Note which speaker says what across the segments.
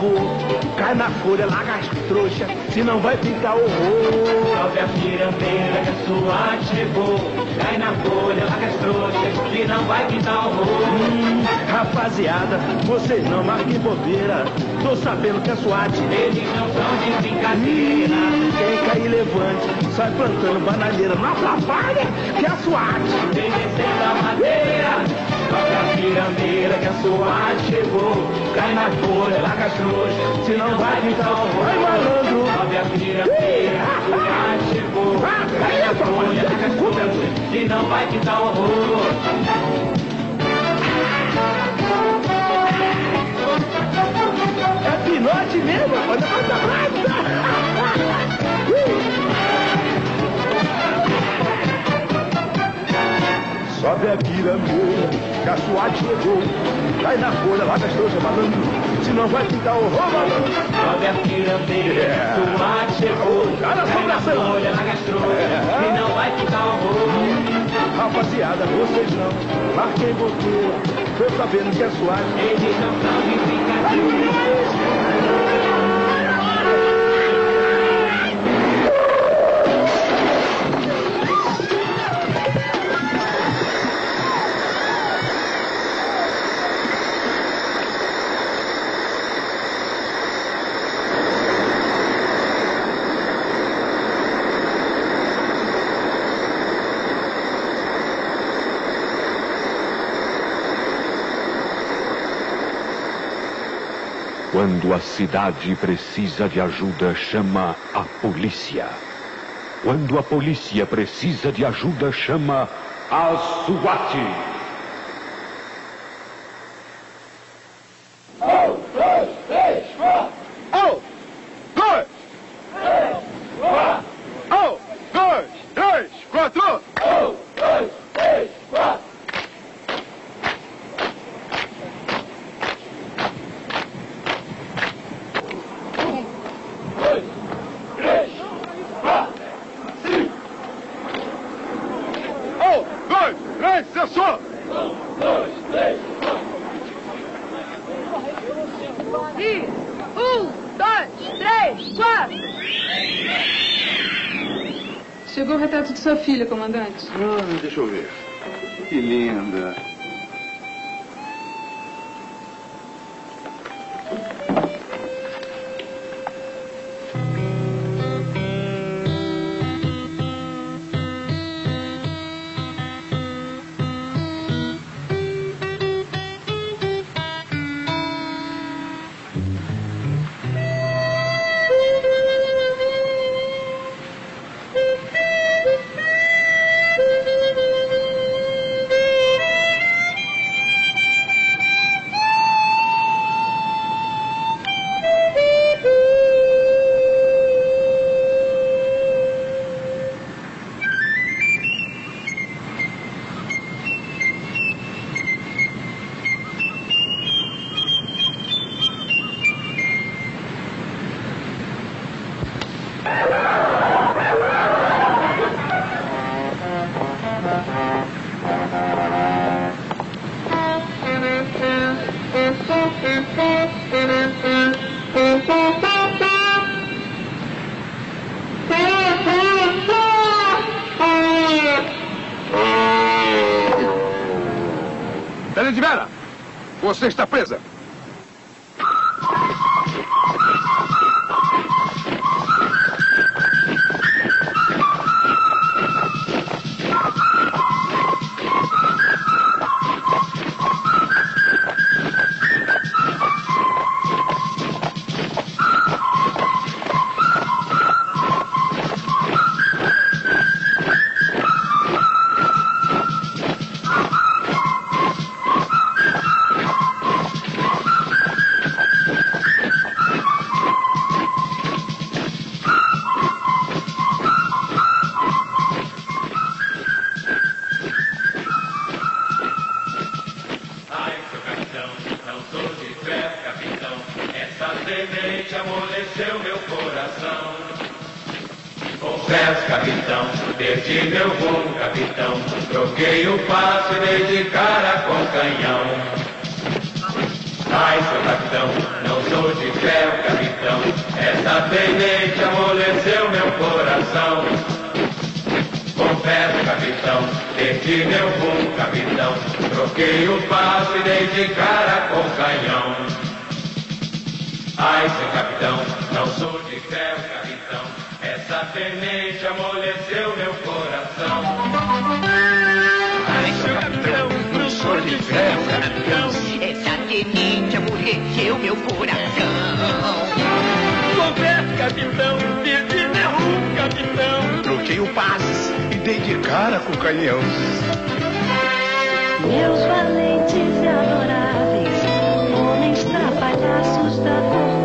Speaker 1: que chegou. Cai na folha, larga as trouxas, se não vai ficar horror.
Speaker 2: Salve a pirambeira que a SWAT chegou. Cai na folha, larga as trouxas, se não vai ficar horror.
Speaker 1: Hum, rapaziada, vocês não marquem bobeira. Tô sabendo que a SWAT,
Speaker 2: eles não são de brincadeira.
Speaker 1: Hum, quem cair levante, sai plantando bananeira. Não atrapalha que a SWAT.
Speaker 2: Vem descendo a madeira. Sobe a pirambeira que a SWAT chegou. Cai na folha, larga as trouxas, se não vai horror.
Speaker 1: Vai malandro.
Speaker 2: Sobe a pirambeira que a SWAT chegou. Cai na folha, larga as trouxas, se não vai ficar horror.
Speaker 1: É pinote mesmo? Olha quanta brasa! Sobe a pirambeira, que a SWAT chegou. Cai na folha, larga as trouxas, malandro. Se não vai ficar horror, malandro.
Speaker 2: Sobe a pirambeira,
Speaker 1: É.
Speaker 2: SWAT chegou.
Speaker 1: Cai na
Speaker 2: Cai na
Speaker 1: folha,
Speaker 2: as trouxas,
Speaker 1: É.
Speaker 2: se não vai ficar horror.
Speaker 1: Rapaziada, vocês não. Marquem bobeira. Tô sabendo que a SWAT.
Speaker 2: Eles não são de brincadeira.
Speaker 3: Quando a cidade precisa de ajuda, chama a polícia. Quando a polícia precisa de ajuda, chama a SWAT.
Speaker 1: Oh! Dois! Oh! Dois! Três! Quatro! Um, dois, três, cessou!
Speaker 4: E um, dois, três, quatro.
Speaker 5: Chegou o retrato de sua filha, comandante.
Speaker 6: Ah, deixa eu ver. Que linda.
Speaker 2: pazes e dei de cara com
Speaker 1: o canhão.
Speaker 7: Meus valentes e adoráveis, homens trapalhaços da cor.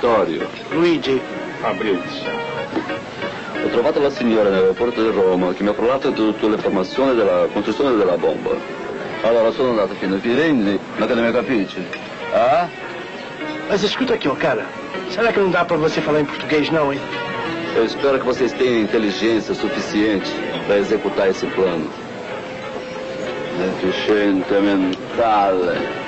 Speaker 3: Vittorio.
Speaker 8: Luigi.
Speaker 3: Eu Ho trovato la signora nell'aeroporto di Roma che mi ha parlato di tutta da della costruzione della bomba. Allora sono andato fino a Firenze, ma te ne mi capisci? Ah?
Speaker 8: Mas escuta aqui, cara. Será que não dá para você falar em português, não, hein?
Speaker 3: Eu espero que vocês tenham inteligência suficiente para executar esse plano. Deficiente mentale.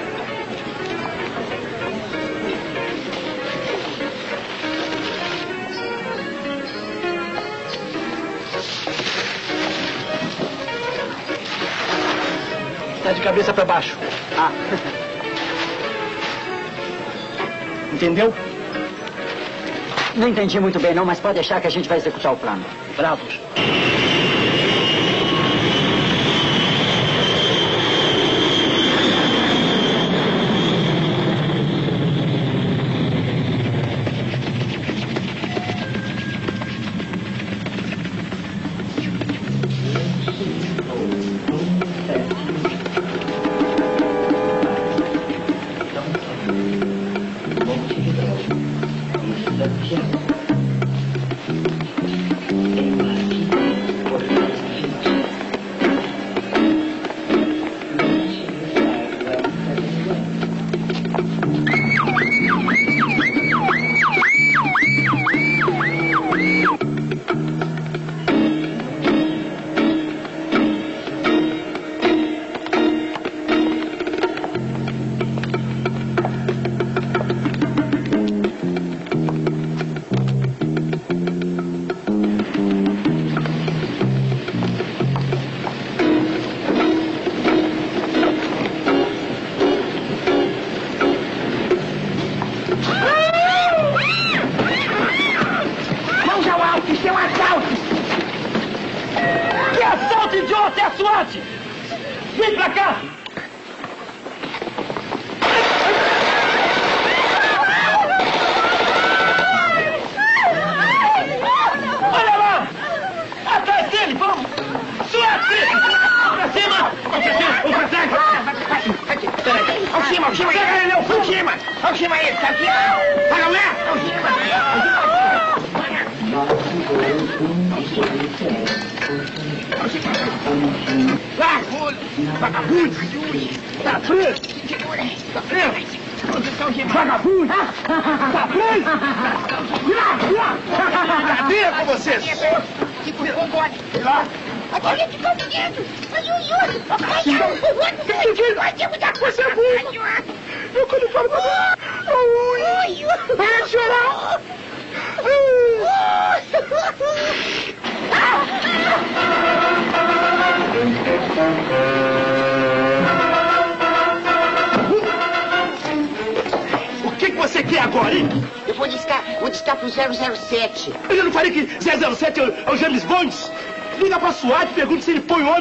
Speaker 8: cabeça para baixo. Ah. Entendeu?
Speaker 9: Não entendi muito bem não, mas pode deixar que a gente vai executar o plano.
Speaker 8: Bravos.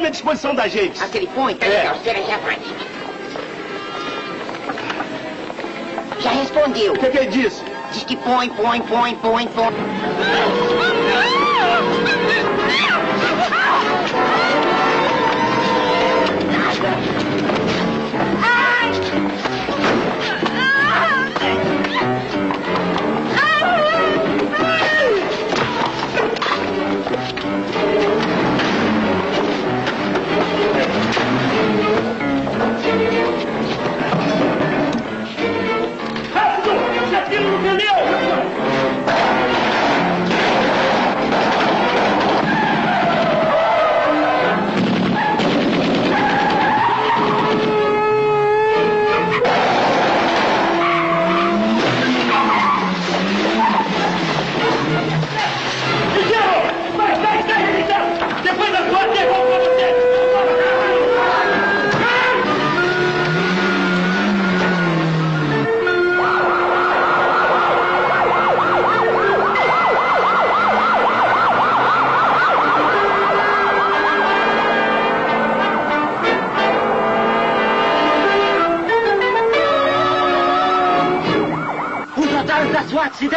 Speaker 1: À disposição da gente.
Speaker 8: Ah, se ele põe, tá
Speaker 1: É.
Speaker 8: legal. Espera, já vai. Já respondeu.
Speaker 1: O que, que ele disse?
Speaker 8: Diz que põe, põe, põe, põe, põe.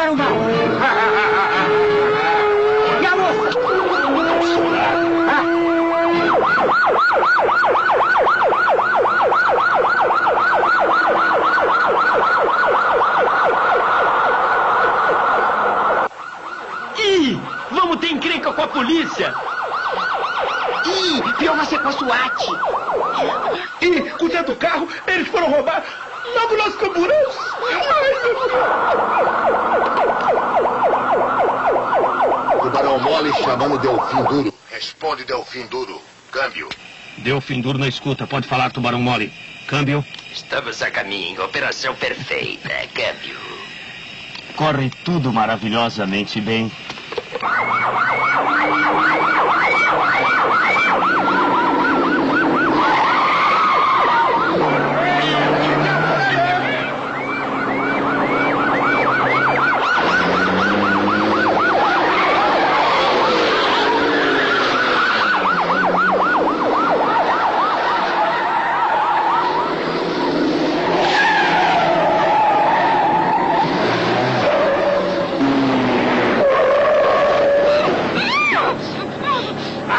Speaker 1: Da
Speaker 10: SWAT se deram mal. E a moça?
Speaker 1: Ih! Vamos ter encrenca com a polícia!
Speaker 8: Ih, pior vai ser com a SWAT.
Speaker 1: Ih, com dentro do carro, eles foram roubar logo nosso camburão!
Speaker 11: Tubarão mole chamando Delfim Duro. Responde, Delfim Duro. Câmbio.
Speaker 12: Deu fim duro na escuta. Pode falar, tubarão mole. Câmbio.
Speaker 13: Estamos a caminho. Operação perfeita. Câmbio.
Speaker 12: Corre tudo maravilhosamente bem.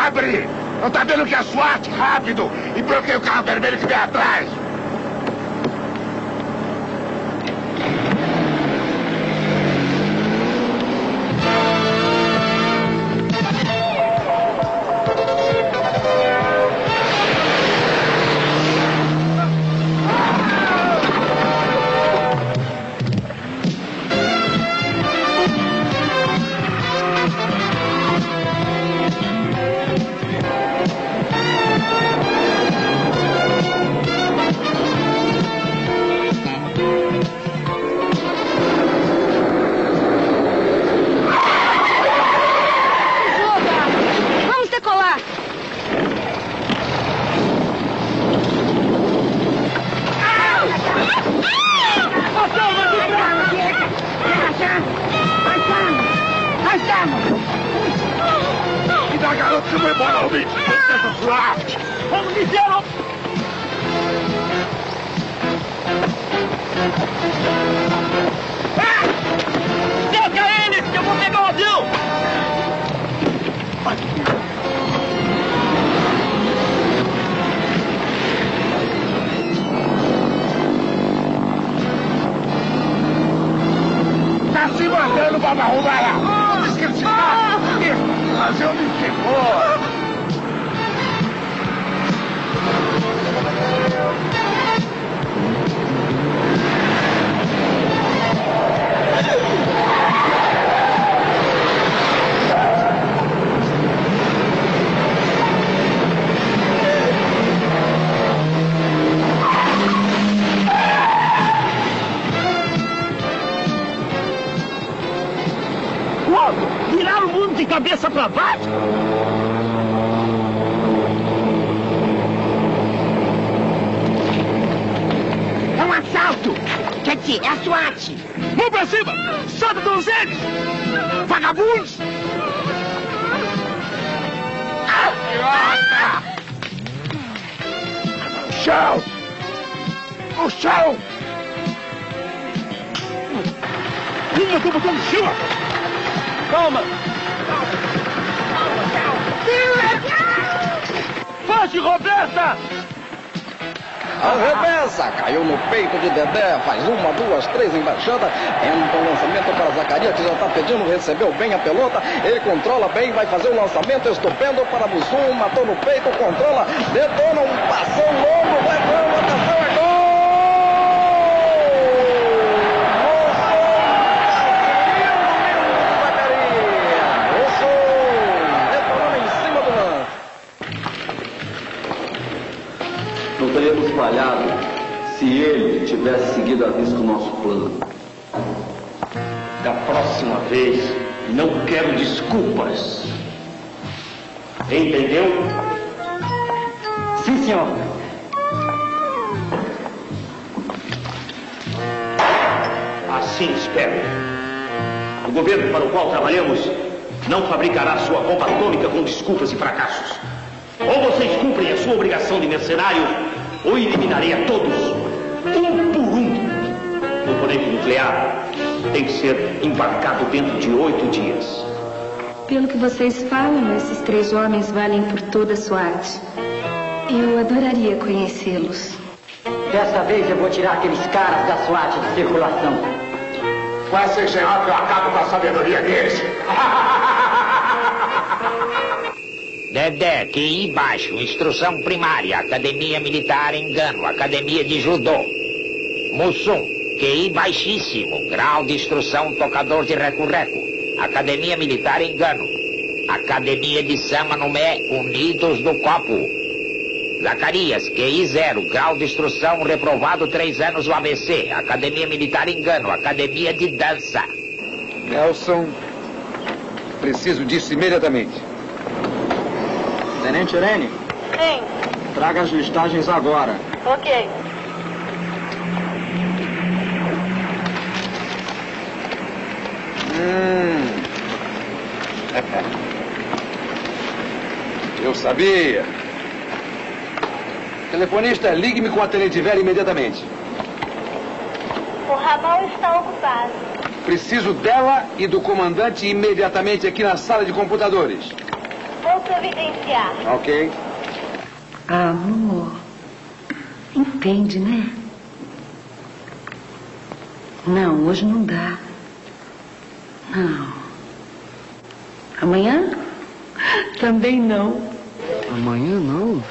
Speaker 11: Abre! Não tá vendo que é SWAT? Rápido! E bloqueia o carro vermelho que vem atrás!
Speaker 1: Baixo?
Speaker 8: É um assalto. Quer dizer, é a SWAT.
Speaker 1: Vamos pra cima! Solta todos eles! Vagabundos!
Speaker 6: O chão! O chão!
Speaker 11: Uma, tô botando em cima! Calma! Faz, Roberta!
Speaker 14: Arremessa, caiu no peito de Dedé, faz uma, duas, três embaixada, entra o lançamento para Zacarias, que já está pedindo, recebeu bem a pelota, ele controla bem, vai fazer o lançamento estupendo para Mussum, matou no peito, controla, detona um passão longo, vai para
Speaker 2: tivesse seguido a risco o nosso plano.
Speaker 12: Da próxima vez, não quero desculpas. Entendeu?
Speaker 9: Sim, senhor.
Speaker 12: Assim espero. O governo para o qual trabalhamos não fabricará sua bomba atômica com desculpas e fracassos. Ou vocês cumprem a sua obrigação de mercenário, ou eliminarei a todos. O componente nuclear tem que ser embarcado dentro de oito dias.
Speaker 15: Pelo que vocês falam, esses três homens valem por toda a SWAT. Eu adoraria conhecê-los.
Speaker 9: Dessa vez eu vou tirar aqueles caras da SWAT de circulação.
Speaker 11: Vai ser senhor que eu acabo com a sabedoria deles.
Speaker 16: Dedé, QI baixo, instrução primária, academia militar engano, academia de judô. Mussum, QI baixíssimo, grau de instrução tocador de reco-reco, academia militar engano. Academia de Sama no Mé, unidos do copo. Zacarias, QI zero, grau de instrução reprovado três anos no ABC, academia militar engano, academia de dança.
Speaker 17: Nelson, preciso disso imediatamente. Tenente Irene,
Speaker 18: Sim,
Speaker 17: traga as listagens agora.
Speaker 18: ok.
Speaker 17: Hum. Eu sabia. Telefonista, ligue-me com a Tenente Vera imediatamente.
Speaker 18: O ramal está ocupado.
Speaker 17: Preciso dela e do comandante imediatamente aqui na sala de computadores.
Speaker 18: Vou providenciar.
Speaker 17: Ok?
Speaker 15: Amor. Entende, né? Não, hoje não dá. Não. Amanhã? Também não.
Speaker 6: Amanhã não?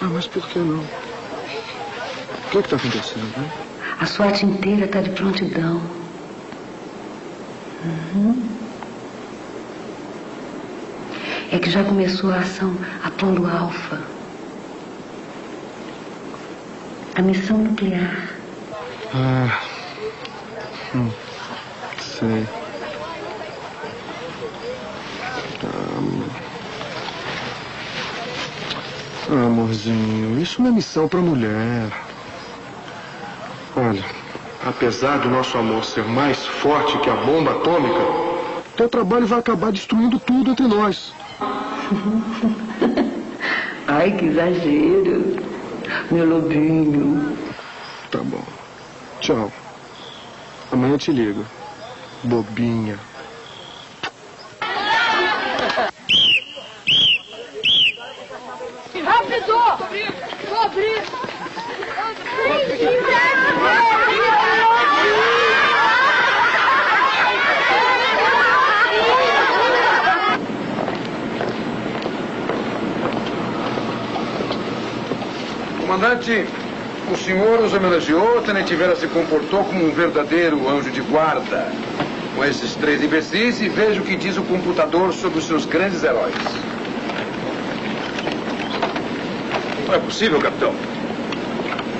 Speaker 6: Ah, mas por que não? O que está acontecendo? Né?
Speaker 15: A SWAT inteira está de prontidão. Uhum. É que já começou a ação Apolo Alfa. A missão nuclear.
Speaker 6: Ah. Hum. Sei. Ah, amorzinho, isso não é missão pra mulher. Olha, apesar do nosso amor ser mais forte que a bomba atômica, teu trabalho vai acabar destruindo tudo entre nós.
Speaker 15: Ai, que exagero. Meu lobinho.
Speaker 6: Tá bom. Tchau. Amanhã eu te ligo. Bobinha.
Speaker 18: Rápido! Vou abrir!
Speaker 17: Comandante, o senhor os homenageou, o Tenente Vera se comportou como um verdadeiro anjo de guarda. Com esses três imbecis e veja o que diz o computador sobre os seus grandes heróis.
Speaker 6: Não é possível, capitão.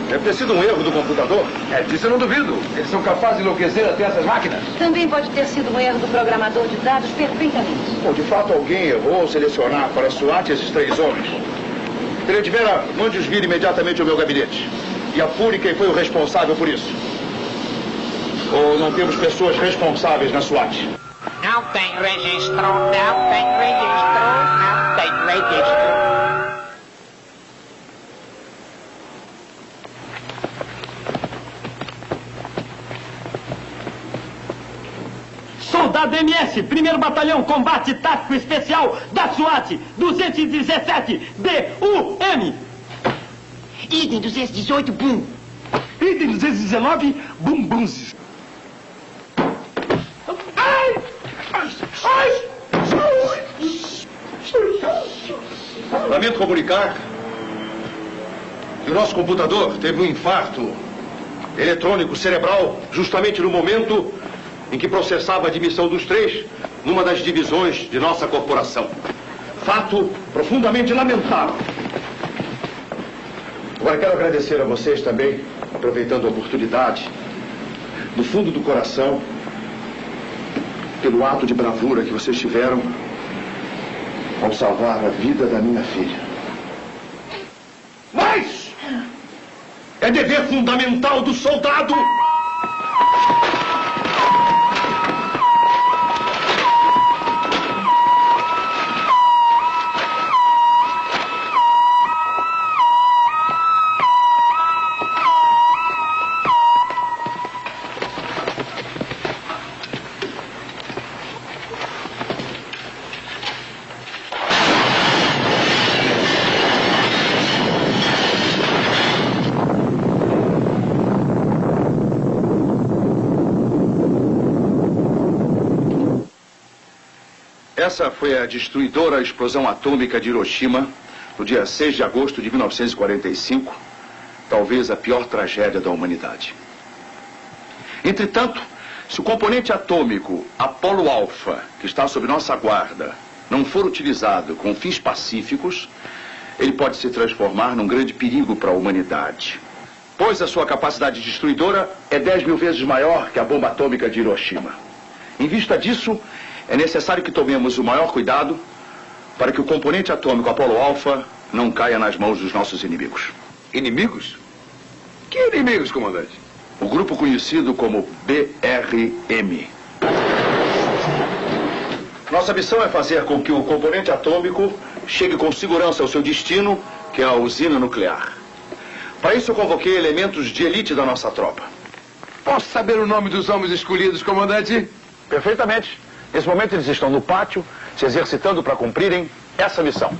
Speaker 6: Deve ter sido um erro do computador.
Speaker 17: É, disso eu não duvido. Eles são capazes de enlouquecer até essas máquinas.
Speaker 19: Também pode ter sido um erro do programador de dados perfeitamente.
Speaker 6: Bom, de fato, alguém errou ao selecionar para a SWAT esses três homens. Tenente Vera, mande-os vir imediatamente ao meu gabinete. E apure quem foi o responsável por isso. Ou não temos pessoas responsáveis na SWAT?
Speaker 16: Não tem registro, não tem registro, não tem registro.
Speaker 20: Soldado MS, primeiro batalhão combate tático especial da SWAT, 217 BUM.
Speaker 18: Item 218, bum.
Speaker 20: Item 219, bumbunzes. Ai!
Speaker 6: Lamento comunicar que o nosso computador teve um infarto eletrônico cerebral justamente no momento em que processava a admissão dos três numa das divisões de nossa corporação. Fato profundamente lamentável. Agora quero agradecer a vocês também, aproveitando a oportunidade, do fundo do coração, pelo ato de bravura que vocês tiveram ao salvar a vida da minha filha.
Speaker 12: Mas é dever fundamental do soldado
Speaker 6: Essa foi a destruidora explosão atômica de Hiroshima, no dia 6 de agosto de 1945, talvez a pior tragédia da humanidade. Entretanto, se o componente atômico Apolo Alpha, que está sob nossa guarda, não for utilizado com fins pacíficos, ele pode se transformar num grande perigo para a humanidade. Pois a sua capacidade destruidora é 10 mil vezes maior que a bomba atômica de Hiroshima. Em vista disso, é necessário que tomemos o maior cuidado para que o componente atômico Apolo Alpha não caia nas mãos dos nossos inimigos.
Speaker 17: Inimigos? Que inimigos, comandante?
Speaker 6: O grupo conhecido como BRM. Nossa missão é fazer com que o componente atômico chegue com segurança ao seu destino, que é a usina nuclear. Para isso, eu convoquei elementos de elite da nossa tropa.
Speaker 17: Posso saber o nome dos homens escolhidos, comandante?
Speaker 6: Perfeitamente. Nesse momento, eles estão no pátio, se exercitando para cumprirem essa missão.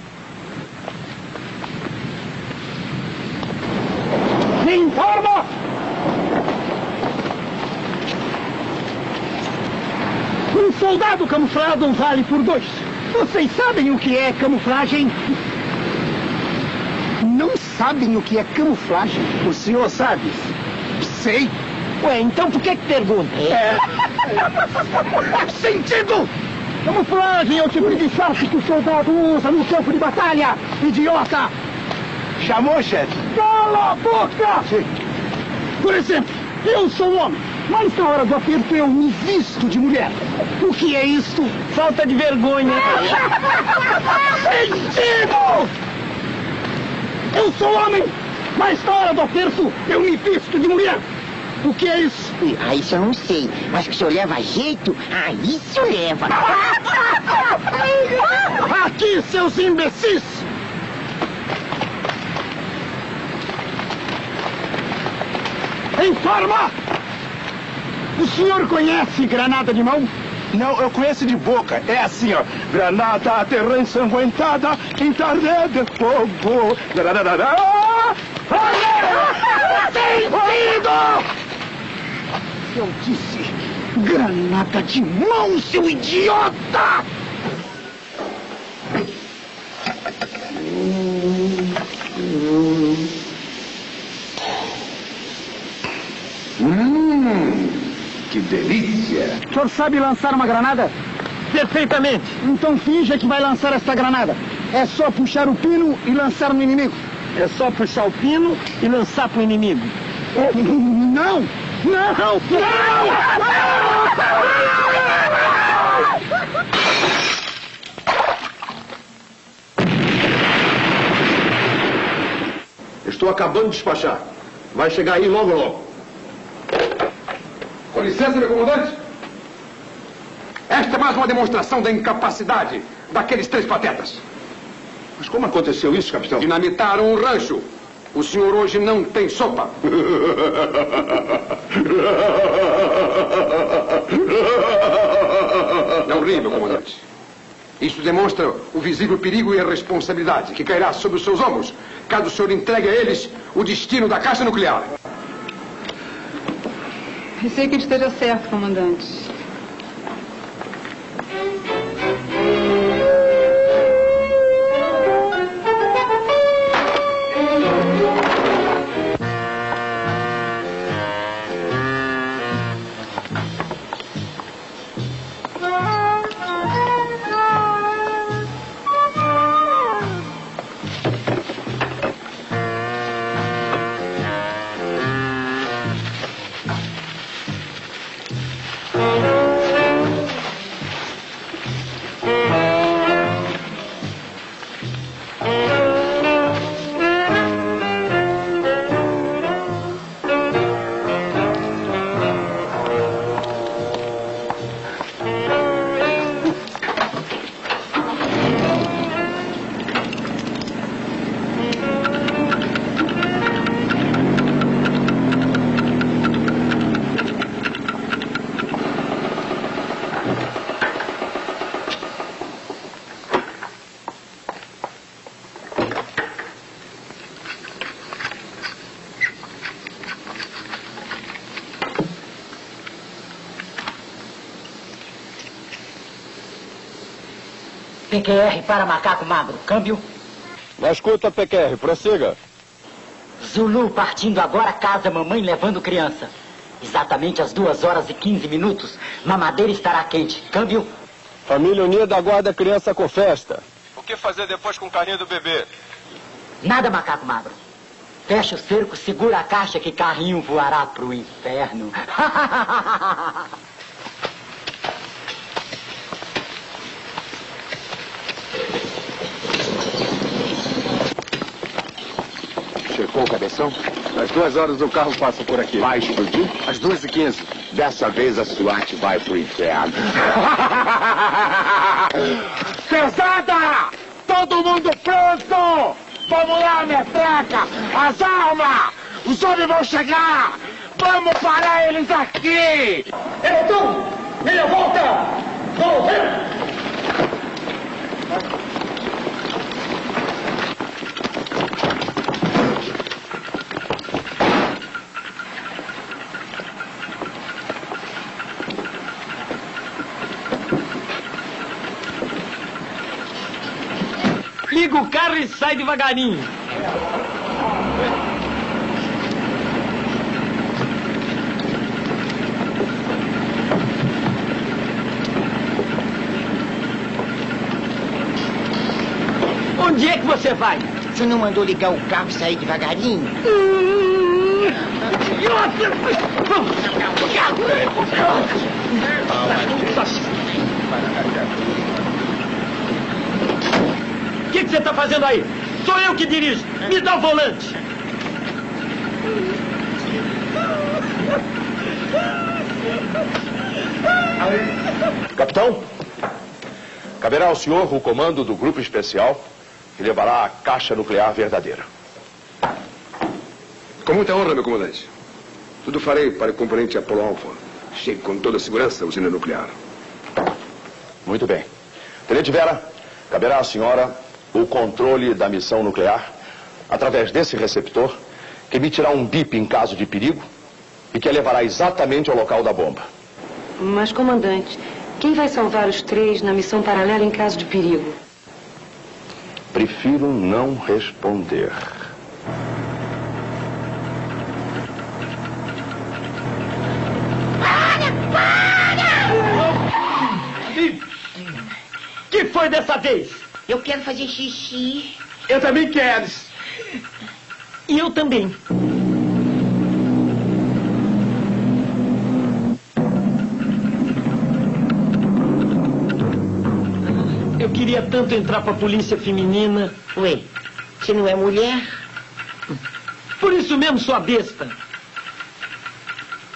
Speaker 20: Me informa! Um soldado camuflado vale por dois. Vocês sabem o que é camuflagem? Não sabem o que é camuflagem? O senhor sabe? Sei. Ué, então por que que pergunta? É. Sentido! Camuflagem é o tipo de disfarce que o soldado usa no campo de batalha, idiota! Chamou, chefe? Cala a boca! Sim. Por exemplo, eu sou homem, mas na hora do aperto eu me visto de mulher. O que é isto? Falta de vergonha. Sentido! Eu sou homem, mas na hora do aperto eu me visto de mulher. O que é isso?
Speaker 18: Ah, isso eu não sei. Mas que o senhor leva jeito? Ah, isso leva.
Speaker 20: Aqui, seus imbecis! Informa! O senhor conhece granada de mão? Não, eu conheço de boca. É assim, ó. Granada, terra ensanguentada, entarde de fogo. Dararará. Sentido! Eu disse granada de mão, seu idiota!
Speaker 17: Hum, que delícia!
Speaker 20: O senhor sabe lançar uma granada? Perfeitamente. Então finja que vai lançar esta granada. É só puxar o pino e lançar no inimigo. É só puxar o pino e lançar pro inimigo. Não! Não! Não!
Speaker 6: Estou acabando de despachar. Vai chegar aí logo, logo.
Speaker 17: Com licença, meu comandante. Esta é mais uma demonstração da incapacidade daqueles três patetas. Mas como aconteceu isso, capitão? Dinamitaram um rancho. O senhor hoje não tem sopa. Não ri, meu comandante. Isso demonstra o visível perigo e a responsabilidade que cairá sobre os seus ombros caso o senhor entregue a eles o destino da caixa nuclear.
Speaker 4: Receio que esteja certo, comandante.
Speaker 9: PQR para macaco magro. Câmbio.
Speaker 14: Na escuta, PQR, prossiga.
Speaker 9: Zulu partindo agora casa mamãe levando criança. Exatamente às duas horas e 15 minutos. Mamadeira estará quente. Câmbio.
Speaker 14: Família unida aguarda a criança com festa. O que fazer depois com o carrinho do bebê?
Speaker 9: Nada, macaco magro. Fecha o cerco, segura a caixa que carrinho voará pro inferno.
Speaker 6: Checou o cabeção? Às duas horas o carro passa por aqui. Vai explodir? Às duas e quinze. Dessa vez a SWAT vai pro inferno.
Speaker 20: Pesada! Todo mundo pronto! Vamos lá, metreca! As armas! Os homens vão chegar! Vamos parar eles aqui! Então, meia volta! Vamos ver!
Speaker 11: Liga o carro e sai devagarinho. Onde é que você vai?
Speaker 8: Você não mandou ligar o carro e sair devagarinho?
Speaker 11: O que, que você está fazendo aí? Sou eu que dirijo. Me dá o volante.
Speaker 6: Capitão, caberá ao senhor o comando do grupo especial que levará a caixa nuclear verdadeira.
Speaker 17: Com muita honra, meu comandante. Tudo farei para o componente Apolo Alpha chegue com toda a segurança à usina nuclear.
Speaker 6: Muito bem. Tenente Vera, caberá à senhora o controle da missão nuclear através desse receptor que emitirá um bip em caso de perigo e que a levará exatamente ao local da bomba.
Speaker 7: Mas, comandante, quem vai salvar os três na missão paralela em caso de perigo?
Speaker 6: Prefiro não responder.
Speaker 11: que foi dessa vez?
Speaker 8: Eu quero fazer xixi.
Speaker 11: Eu também quero. E eu também. Eu queria tanto entrar pra polícia feminina.
Speaker 8: Ué, você não é mulher?
Speaker 11: Por isso mesmo, sua besta.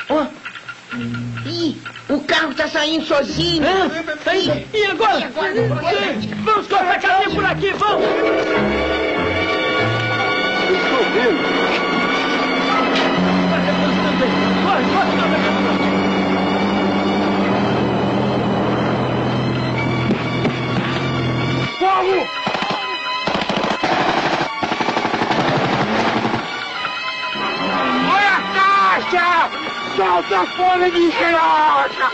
Speaker 8: Ó. Ih, O carro tá saindo sozinho.
Speaker 11: Sai. E agora? Vamos cortar a caminha por aqui, vamos! Corre, corre,
Speaker 7: Fogo! Olha a caixa! Solta fora de engenhoca!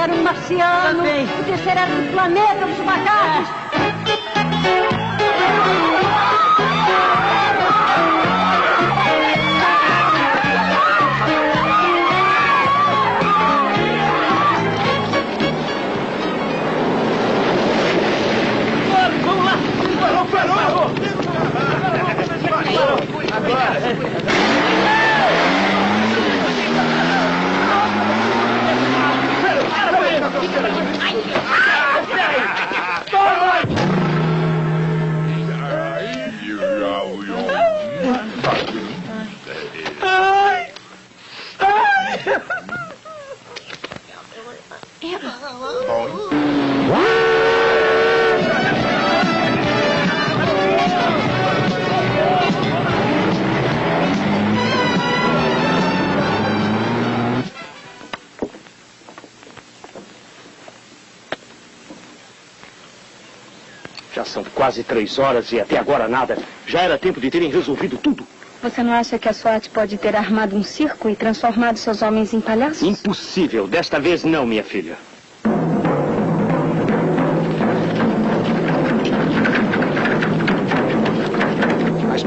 Speaker 21: Era um marciano.
Speaker 11: Também.
Speaker 21: O terceiro era do planeta dos macacos.
Speaker 12: Já são quase três horas e até agora nada. Já era tempo de terem resolvido tudo.
Speaker 15: Você não acha que a SWAT pode ter armado um circo e transformado seus homens em palhaços?
Speaker 12: Impossível. Desta vez não, minha filha.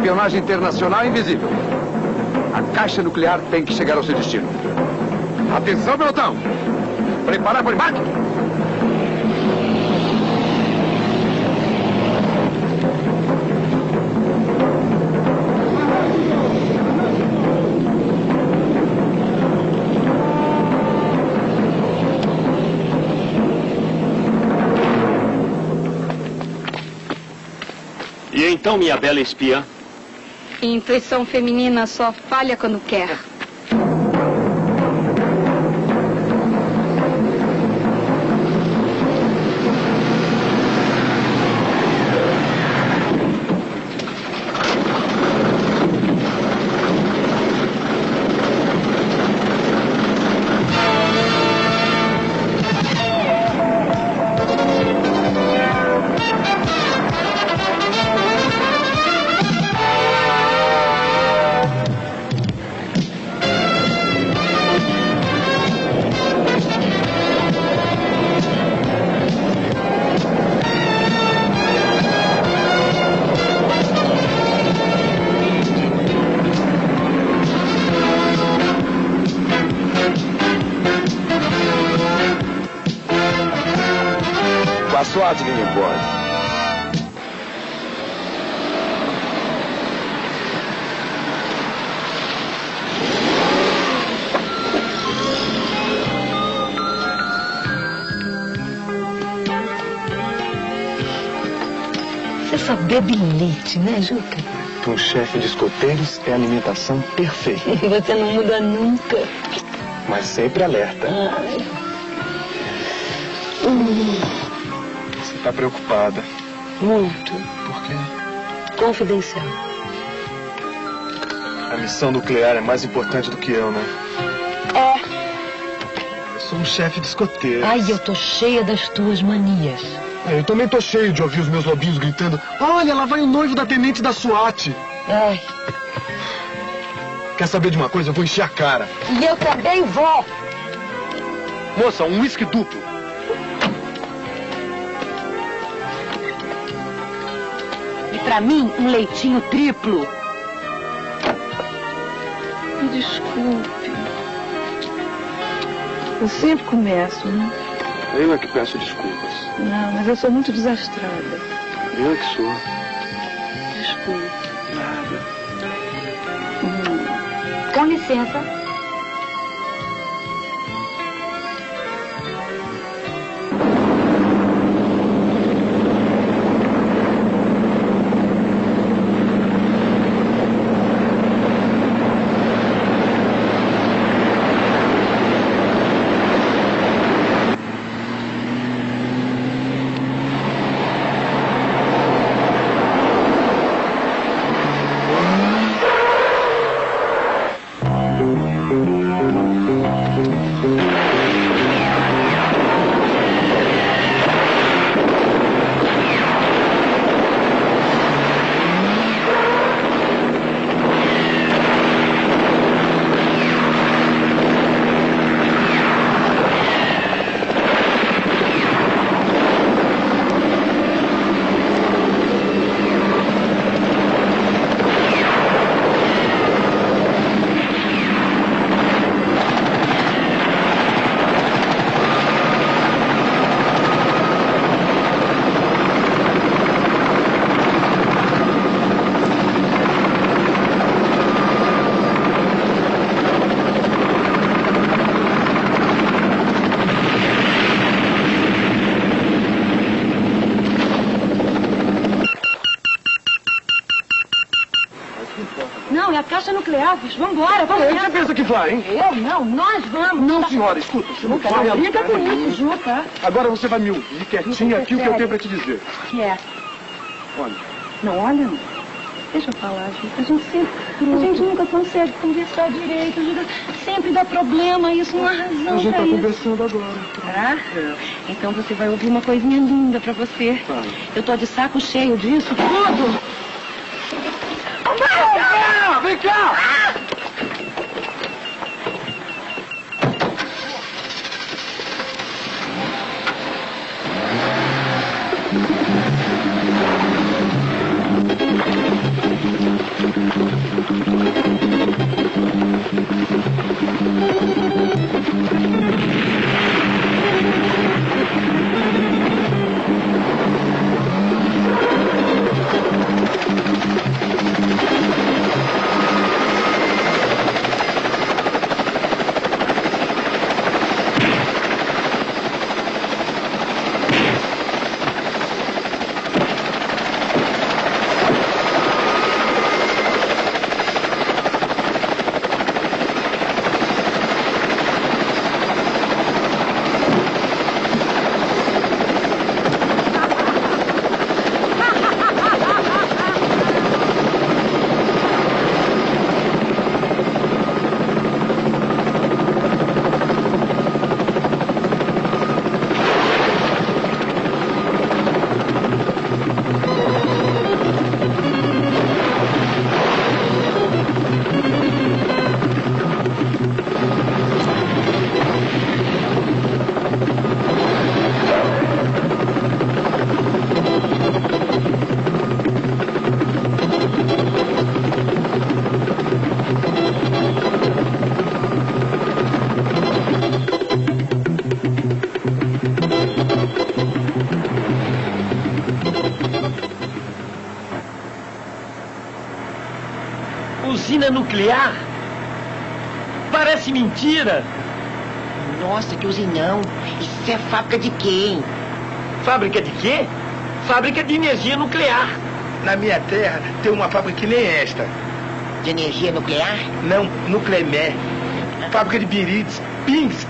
Speaker 17: Espionagem internacional invisível. A caixa nuclear tem que chegar ao seu destino. Atenção, pelotão! Preparar para o embarque!
Speaker 12: E então, minha bela espiã?
Speaker 15: Intuição feminina só falha quando quer.
Speaker 22: Você leite, né, Juca?
Speaker 23: Um chefe de escoteiros é a alimentação perfeita,
Speaker 22: Você não muda nunca.
Speaker 23: mas sempre alerta.
Speaker 22: Ai. Hum.
Speaker 24: Tá preocupada.
Speaker 22: Muito.
Speaker 24: Por quê?
Speaker 22: Confidencial.
Speaker 24: A missão nuclear é mais importante do que eu, né?
Speaker 22: É.
Speaker 24: Eu sou um chefe de escoteiro.
Speaker 22: Ai, eu tô cheia das tuas manias.
Speaker 24: É, eu também tô cheio de ouvir os meus lobinhos gritando: Olha, lá vai o noivo da tenente da SWAT.
Speaker 22: Ai.
Speaker 24: Quer saber de uma coisa? Eu vou encher a cara.
Speaker 22: E eu também vou.
Speaker 24: Moça, um uísque duplo.
Speaker 7: E pra mim, um leitinho triplo.
Speaker 22: Me desculpe. Eu sempre começo, né?
Speaker 24: Eu é que peço desculpas.
Speaker 22: Não, mas eu sou muito desastrada.
Speaker 24: Eu é que sou.
Speaker 22: Desculpe.
Speaker 24: Nada.
Speaker 7: Com licença. Bicho. Vambora, vamos
Speaker 24: Você pensa que vai, hein?
Speaker 7: Eu não, nós vamos.
Speaker 24: Não, senhora, escuta. Você não vai
Speaker 7: briga
Speaker 24: alugar
Speaker 7: com isso, Juca.
Speaker 24: Agora você vai me ouvir quietinho aqui o que eu tenho pra te dizer.
Speaker 7: Que é?
Speaker 24: Olha,
Speaker 7: Não, olha não. Deixa eu falar, Juca. A gente sempre... A gente nunca consegue conversar direito, Juca. Sempre dá problema, isso não há razão
Speaker 24: a gente
Speaker 7: pra
Speaker 24: tá
Speaker 7: isso.
Speaker 24: conversando agora.
Speaker 7: Tá?
Speaker 24: É.
Speaker 7: Então você vai ouvir uma coisinha linda pra você.
Speaker 24: Tá.
Speaker 7: Eu tô de saco cheio disso tudo.
Speaker 11: Nuclear? Parece mentira.
Speaker 8: Nossa, que usinão. Isso é fábrica de quem?
Speaker 11: Fábrica de quê? Fábrica de energia nuclear.
Speaker 1: Na minha terra tem uma fábrica que nem esta.
Speaker 8: De energia nuclear?
Speaker 1: Não, Nuclemé. Fábrica de birites, pins.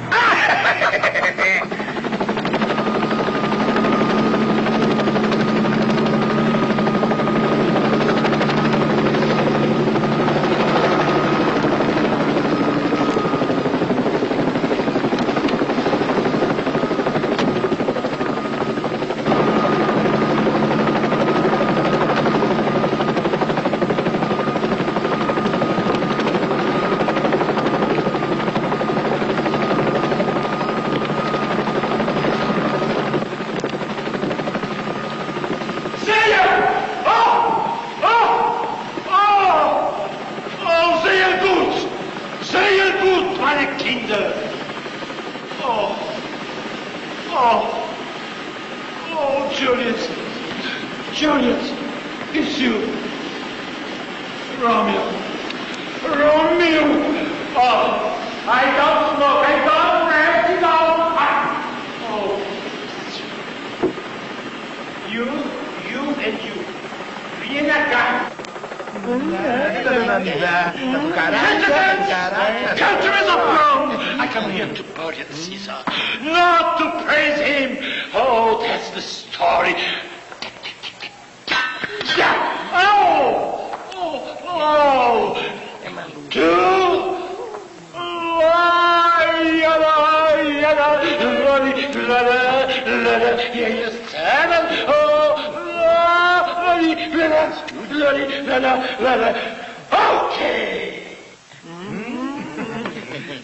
Speaker 25: Ok!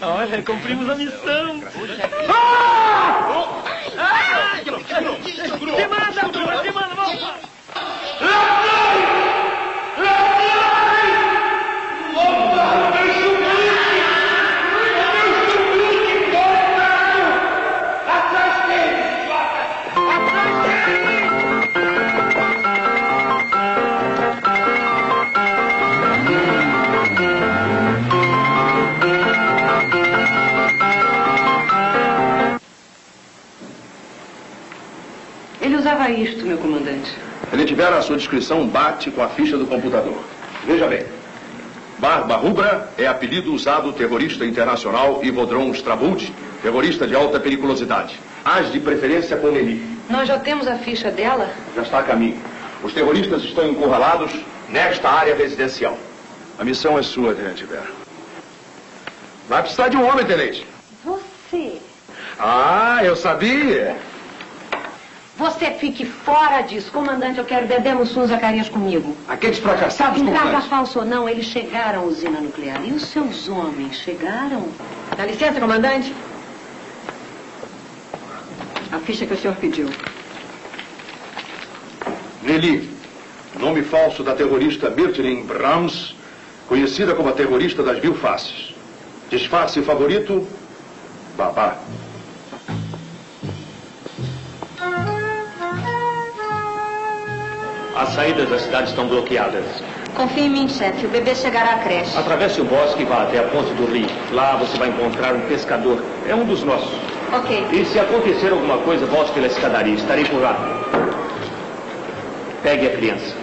Speaker 11: Olha, cumprimos a missão.
Speaker 25: Ah!
Speaker 11: Ah! Turma, te manda, vamos
Speaker 7: meu comandante.
Speaker 6: Tenente Vera, a sua descrição bate com a ficha do computador. Veja bem. Barba Rubra é apelido usado terrorista internacional Ivodron Strabult, terrorista de alta periculosidade. Age de preferência com Nelly.
Speaker 7: Nós já temos a ficha dela?
Speaker 6: Já está a caminho. Os terroristas estão encurralados nesta área residencial. A missão é sua, Tenente Vera. Vai precisar de um homem, Tenente.
Speaker 7: Você.
Speaker 6: Ah, eu sabia.
Speaker 7: Você fique fora disso. Comandante, eu quero Dedé Mussum Zacarias comigo.
Speaker 6: Aqueles fracassados,
Speaker 7: Encarga
Speaker 6: comandante.
Speaker 7: falso ou não, eles chegaram à usina nuclear. E os seus homens chegaram? Dá licença, comandante. A ficha que o senhor pediu.
Speaker 6: Nelly, nome falso da terrorista Mirthlin Brahms, conhecida como a terrorista das mil faces. Disfarce favorito, Babá.
Speaker 12: As saídas da cidade estão bloqueadas.
Speaker 15: Confie em mim, chefe. O bebê chegará à creche.
Speaker 12: Atravesse o bosque e vá até a ponte do rio. Lá você vai encontrar um pescador. É um dos nossos.
Speaker 15: Ok.
Speaker 12: E se acontecer alguma coisa, volte pela escadaria. Estarei por lá. Pegue a criança.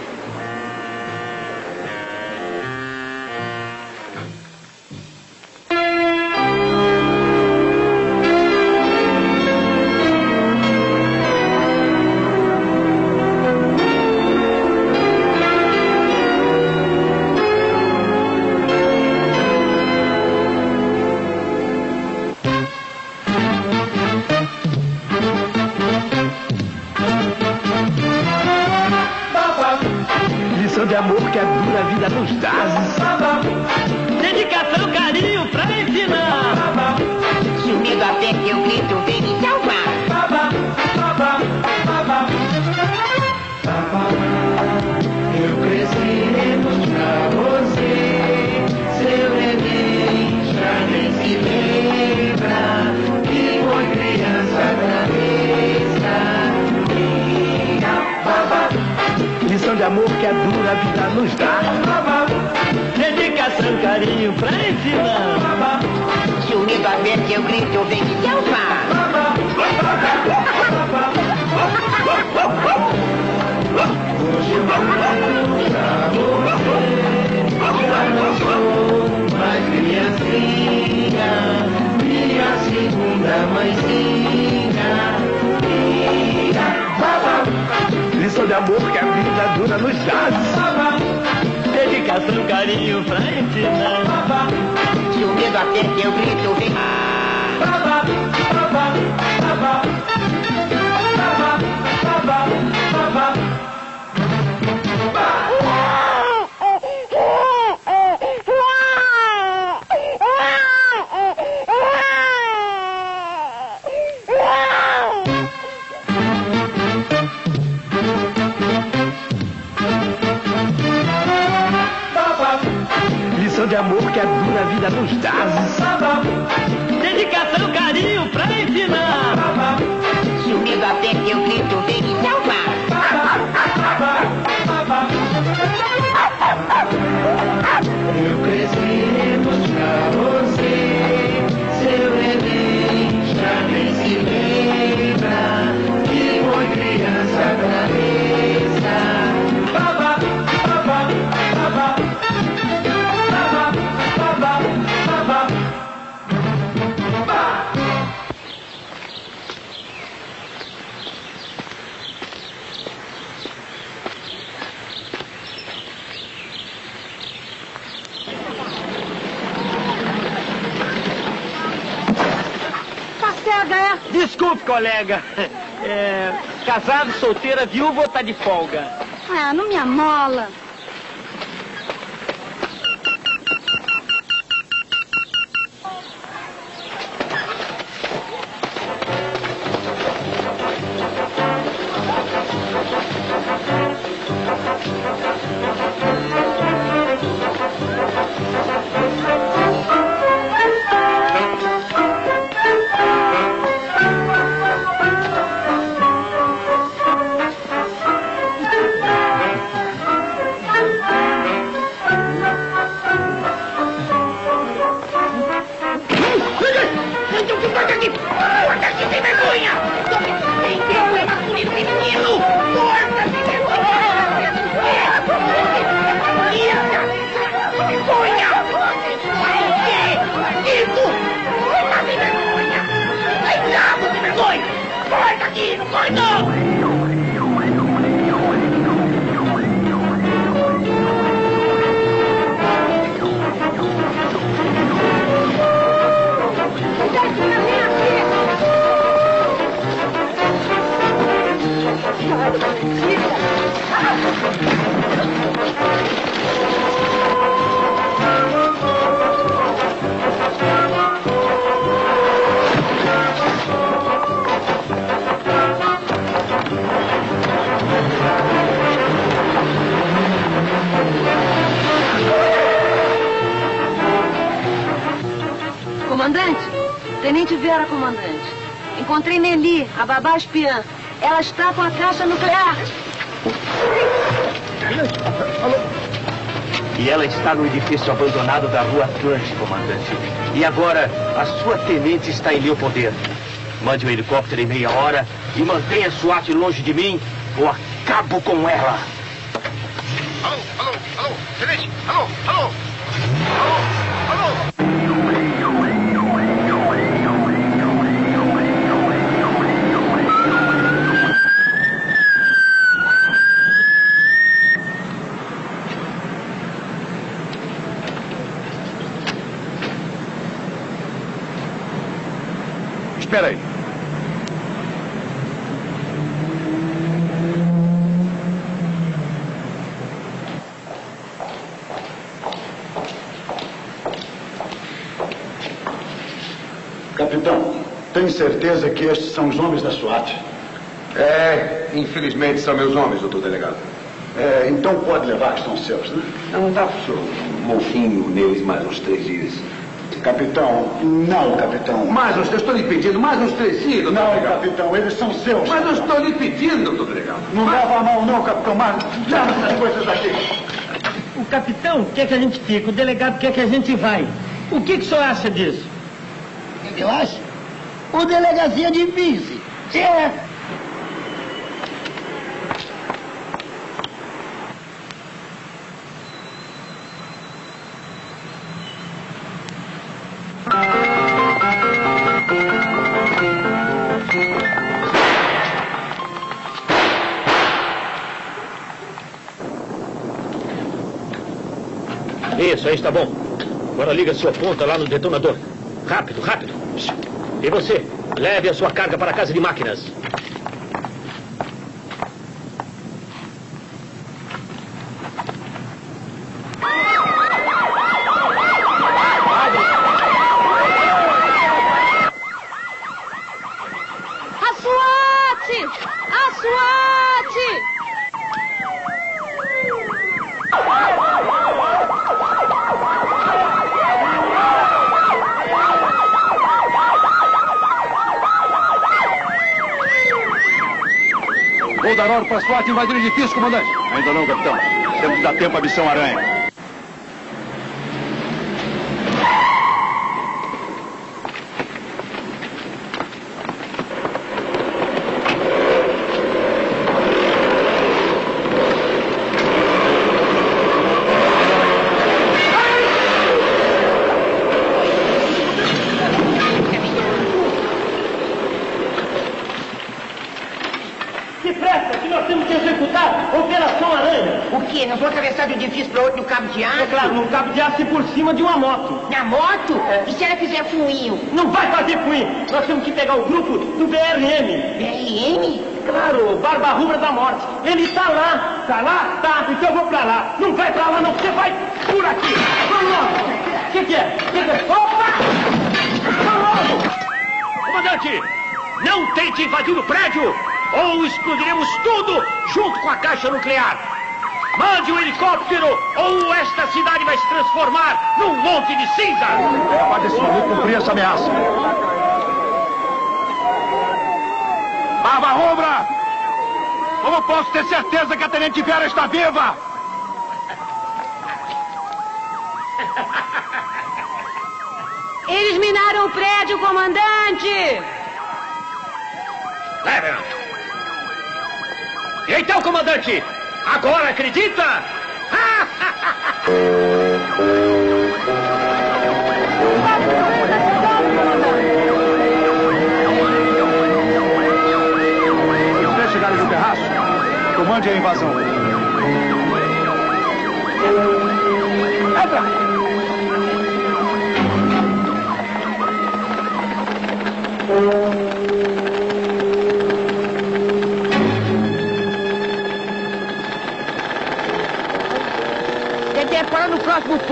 Speaker 11: Dura nos dá. Dedicação, carinho pra ensinar.
Speaker 8: Se o medo até que eu grito, vem.
Speaker 11: Casado, solteira, viúva ou tá de folga?
Speaker 8: Ah, não me amola.
Speaker 26: Aqui, não corre não!
Speaker 7: Comandante, Tenente Vera, comandante. Encontrei Nelly, a babá espiã. Ela está com a caixa nuclear.
Speaker 12: E ela está no edifício abandonado da rua Trunch, comandante. E agora, a sua tenente está em meu poder. Mande um helicóptero em meia hora e mantenha a SWAT longe de mim ou acabo com ela.
Speaker 6: Alô, alô, alô, tenente, alô, alô, alô. Espera aí.
Speaker 27: Capitão, tem certeza que estes são os homens da SWAT?
Speaker 17: É, infelizmente são meus homens, doutor delegado.
Speaker 27: É, então pode levar que são seus, né?
Speaker 17: Não dá só um mofinho neles mais uns três dias.
Speaker 27: Capitão, não, capitão.
Speaker 17: Mais uns, eu estou lhe pedindo, mais uns três dias, doutor
Speaker 27: Não,
Speaker 17: delegado.
Speaker 27: capitão, eles são seus.
Speaker 17: Mas eu estou lhe pedindo, doutor delegado.
Speaker 27: Não leva a mão, não, capitão, mas leva essas coisas daqui.
Speaker 11: O capitão quer que a gente fique, o delegado quer que a gente vai. O que, que o senhor acha disso?
Speaker 28: O que eu acho? O delegacia de vice. É.
Speaker 12: Isso, aí está bom. Agora liga sua ponta lá no detonador. Rápido, rápido. E você, leve a sua carga para a casa de máquinas.
Speaker 26: A SWAT
Speaker 6: invadir o edifício, comandante. Ainda não, capitão. Temos que dar tempo à missão Aranha.
Speaker 11: Depressa, que nós temos que executar a Operação Aranha. O
Speaker 8: quê? Nós vamos atravessar de um edifício para outro no cabo de aço?
Speaker 11: É claro, num cabo de aço e por cima de uma moto.
Speaker 8: Na moto? E se ela fizer fuinho?
Speaker 11: Não vai fazer fuinho. Nós temos que pegar o grupo do BRM.
Speaker 8: BRM?
Speaker 11: Claro, Barba Rubra da Morte. Ele tá lá. Tá lá? Tá. Então eu vou pra lá. Não vai pra lá não, você vai por aqui. Vamos logo. O que, que é? O que, que é? Opa! Vamos logo!
Speaker 12: Comandante, não tente invadir o prédio ou explodiremos tudo junto com a caixa nuclear. Mande um helicóptero ou esta cidade vai se transformar num monte de cinza.
Speaker 6: É a parte desse maluco cumprir essa ameaça.
Speaker 20: Barba Rubra! Como posso ter certeza que a Tenente Vera está viva?
Speaker 19: Eles minaram o prédio, comandante!
Speaker 12: Leve. E então, comandante, agora acredita?
Speaker 6: Os três chegaram do terraço. Comande a invasão.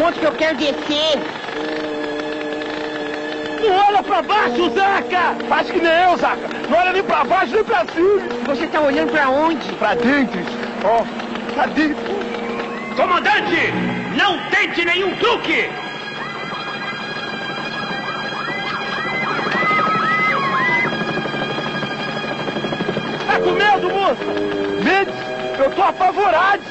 Speaker 8: Ponto que eu quero descer.
Speaker 20: Não olha pra baixo, Zaca! Faz que nem eu, Zaca! Não olha nem pra baixo nem pra cima!
Speaker 8: Você tá olhando pra onde?
Speaker 20: Pra dentro! Ó, pra dentro!
Speaker 12: Comandante, não tente nenhum truque!
Speaker 20: Tá com medo, moça? Medo? Eu tô apavorado!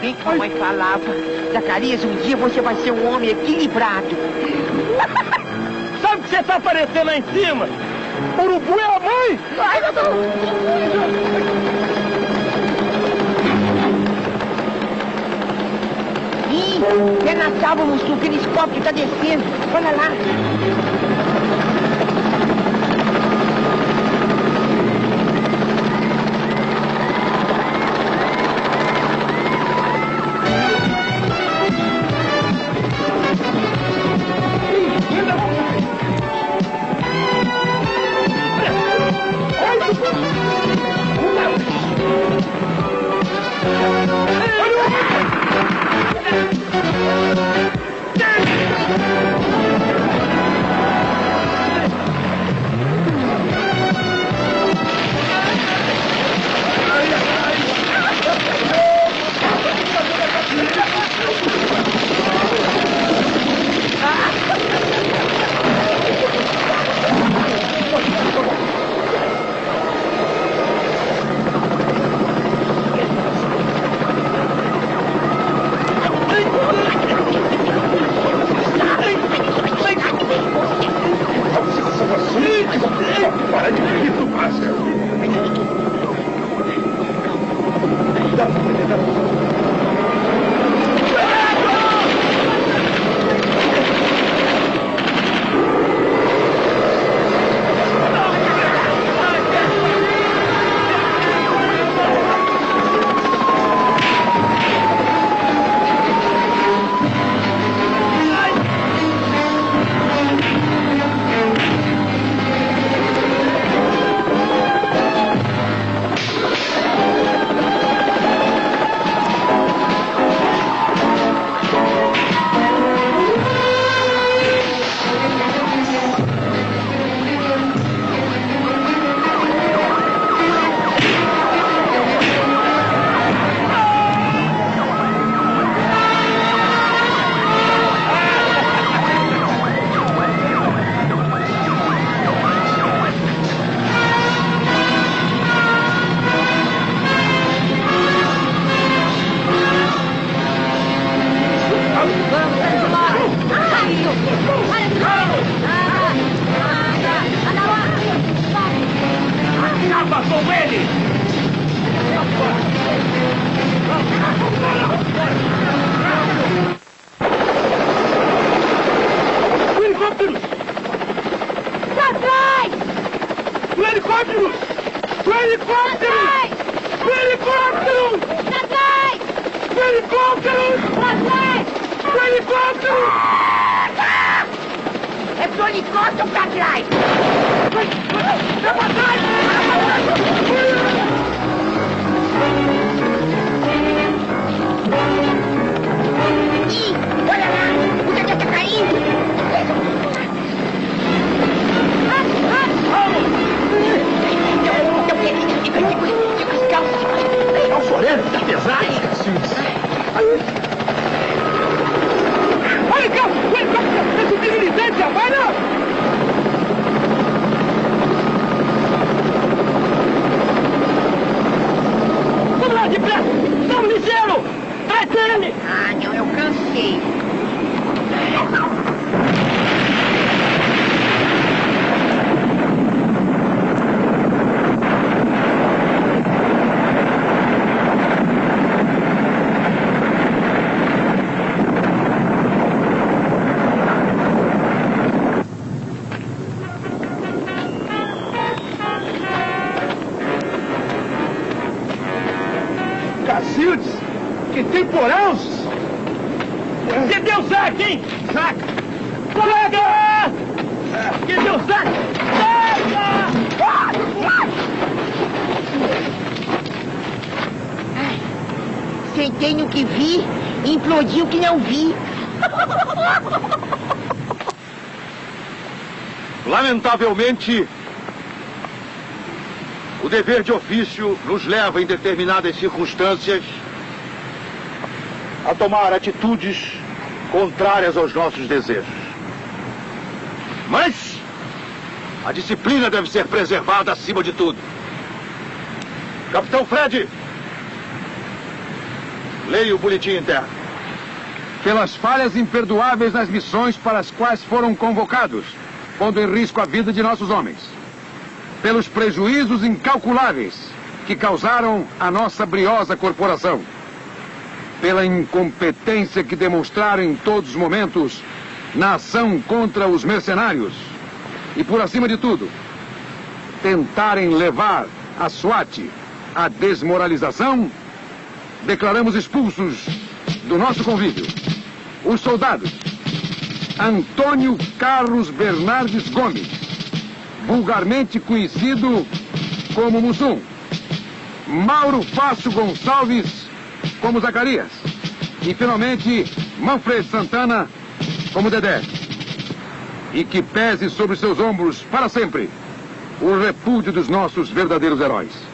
Speaker 8: Bem que mamãe falava. Zacarias, um dia você vai ser um homem equilibrado.
Speaker 20: Sabe o que você tá aparecendo lá em cima? Urubu é a mãe! Ai, meu
Speaker 8: Ih, pé na tábua, Mussu, aquele helicóptero tá descendo. Olha lá. Para de ver isso, Márcia.
Speaker 7: Dá helicóptero! Pra trás! O helicóptero! É pro helicóptero pra trás! É pra trás! Ih, olha lá! O que tá caindo!
Speaker 11: O Florento tá pesado, Cacildes.
Speaker 7: Olha O helicóptero tá subindo distância! Vai
Speaker 11: depressa! Vamos, ligeiro! Traz ele!
Speaker 7: Ah, não, eu cansei.
Speaker 11: Cacildes! Que temporão! Que deu saque, hein? Saca! Colega! Que deu saque!
Speaker 7: Sentei no que vi e implodiu o que não vi.
Speaker 6: Lamentavelmente, o dever de ofício nos leva, em determinadas circunstâncias, a tomar atitudes contrárias aos nossos desejos. Mas a disciplina deve ser preservada acima de tudo. Capitão Fred, leia o boletim interno.
Speaker 17: Pelas falhas imperdoáveis nas missões para as quais foram convocados, pondo em risco a vida de nossos homens. Pelos prejuízos incalculáveis que causaram a nossa briosa corporação. Pela incompetência que demonstraram em todos os momentos na ação contra os mercenários. E por acima de tudo, tentarem levar a SWAT à desmoralização, declaramos expulsos do nosso convívio os soldados Antônio Carlos Bernardes Gomes, vulgarmente conhecido como Mussum, Mauro Fácio Gonçalves como Zacarias e finalmente Manfred Santana como Dedé. E que pese sobre seus ombros para sempre o repúdio dos nossos verdadeiros heróis.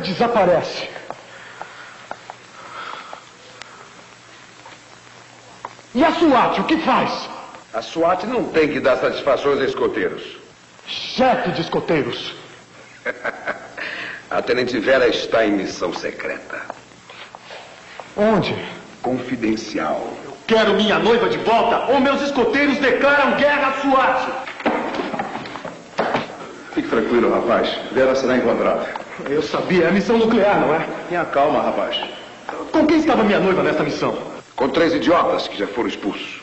Speaker 24: Desaparece. E a SWAT, o que faz?
Speaker 17: A SWAT não tem que dar satisfações a escoteiros.
Speaker 24: Chefe de escoteiros.
Speaker 17: A Tenente Vera está em missão secreta.
Speaker 24: Onde?
Speaker 17: Confidencial.
Speaker 24: Quero minha noiva de volta ou meus escoteiros declaram guerra à SWAT.
Speaker 17: Fique tranquilo, rapaz. Vera será encontrada.
Speaker 24: Eu sabia, é a missão nuclear, não é?
Speaker 17: Tenha calma, rapaz.
Speaker 24: Com quem estava minha noiva nessa missão?
Speaker 17: Com três idiotas que já foram expulsos.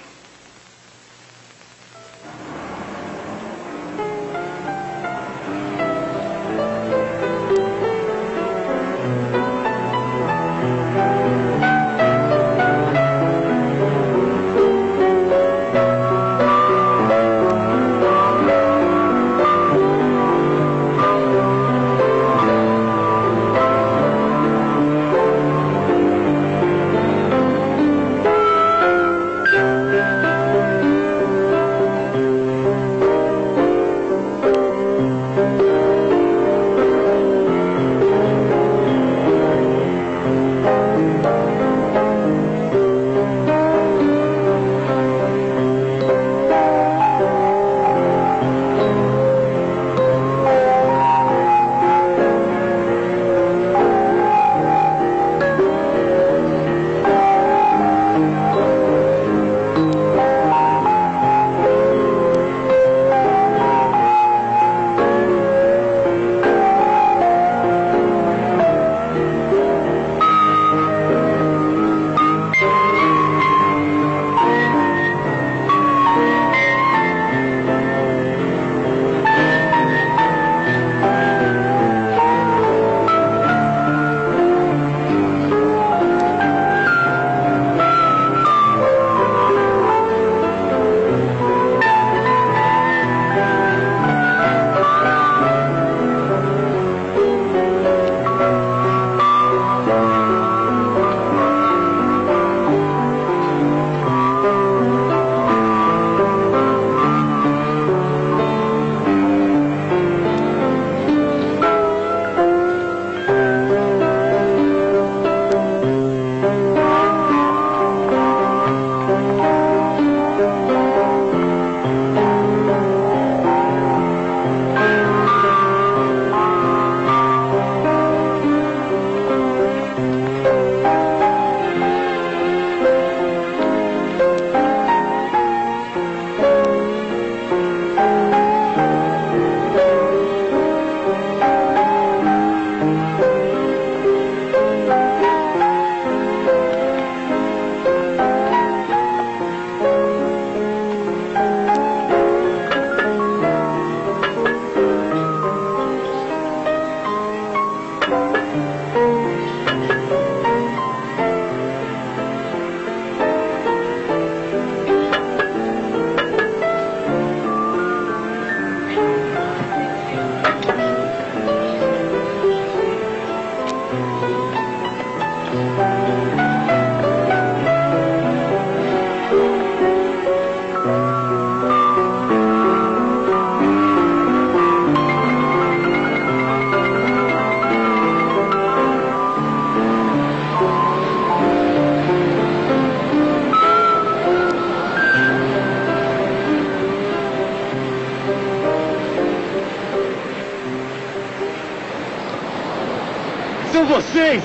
Speaker 20: Vocês!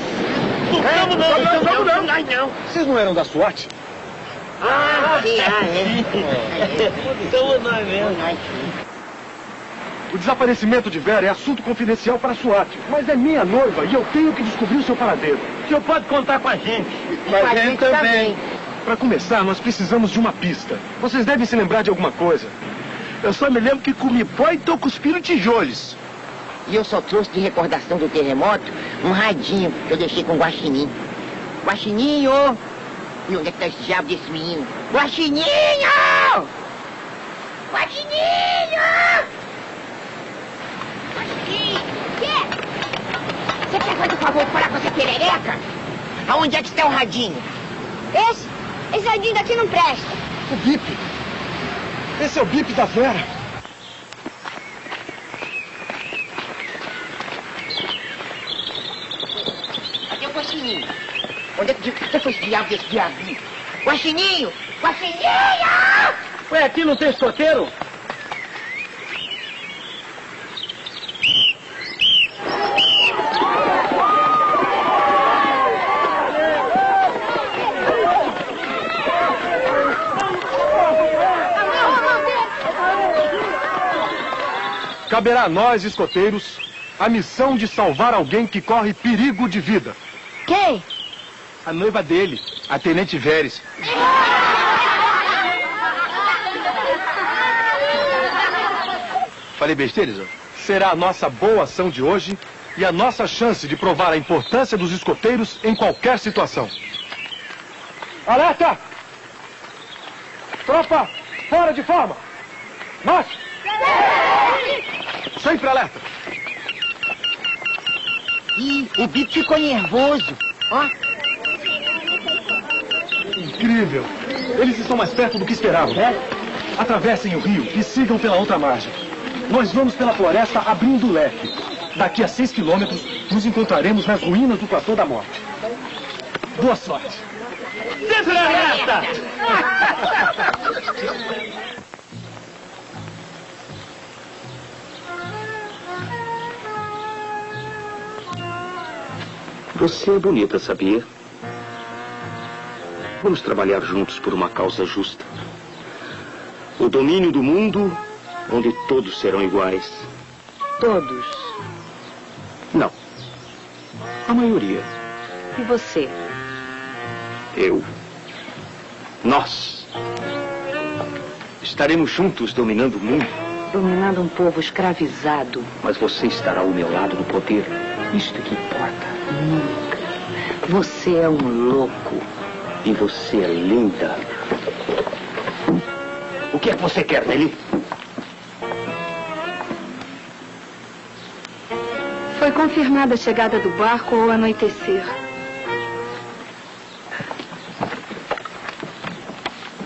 Speaker 11: Não, não, não, não, não, não, não.
Speaker 20: Vocês não eram da SWAT?
Speaker 8: Ah, sim, ah, é.
Speaker 11: Somos nós mesmo.
Speaker 20: O desaparecimento de Vera é assunto confidencial para a SWAT. Mas é minha noiva e eu tenho que descobrir o seu paradeiro.
Speaker 11: O senhor pode contar com a gente.
Speaker 20: Mas a gente também. Para começar, nós precisamos de uma pista. Vocês devem se lembrar de alguma coisa.
Speaker 1: Eu só me lembro que comi pó e tô cuspindo tijolos.
Speaker 8: E eu só trouxe de recordação do terremoto um radinho que eu deixei com o guaxinim. Guaxininho! E onde é que tá esse diabo desse menino? Guaxininho! Guaxininho! Guaxininho! Quê? Você quer fazer o favor de falar com essa perereca? Aonde é que está o radinho?
Speaker 21: Esse? Esse radinho daqui não presta.
Speaker 20: O bip. Esse é o bip da Vera.
Speaker 8: Cadê o guaxininho? Onde é que, foi esse diabo desse diabinho? Guaxininho! Guaxininho!
Speaker 11: Ué, aqui não tem escoteiro?
Speaker 20: Caberá a nós, escoteiros, a missão de salvar alguém que corre perigo de vida.
Speaker 21: Quem?
Speaker 20: A noiva dele, a Tenente Veres. Falei besteira, Zé? Será a nossa boa ação de hoje e a nossa chance de provar a importância dos escoteiros em qualquer situação. Alerta! Tropa, fora de forma! Marche! Sempre alerta!
Speaker 8: Ih, o Bip ficou nervoso. Ó,
Speaker 20: Incrível! Eles estão mais perto do que esperavam. É? Atravessem o rio e sigam pela outra margem. Nós vamos pela floresta abrindo o leque. Daqui a seis quilômetros, nos encontraremos nas ruínas do Platô da Morte. Boa sorte!
Speaker 11: Alerta!
Speaker 12: Você é bonita, sabia? Vamos trabalhar juntos por uma causa justa. O domínio do mundo onde todos serão iguais.
Speaker 22: Todos.
Speaker 12: Não. A maioria.
Speaker 22: E você?
Speaker 12: Eu. Nós. Estaremos juntos dominando o mundo,
Speaker 22: Dominando um povo escravizado.
Speaker 12: mas você estará ao meu lado no poder. Isto é que importa.
Speaker 22: Nunca. Você é um louco.
Speaker 12: E você é linda. O que é que você quer, Nelly?
Speaker 15: Foi confirmada a chegada do barco ao anoitecer.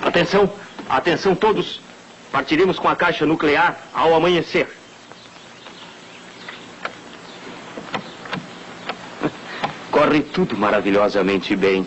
Speaker 12: Atenção, atenção todos. Partiremos com a caixa nuclear ao amanhecer. Corre tudo maravilhosamente bem.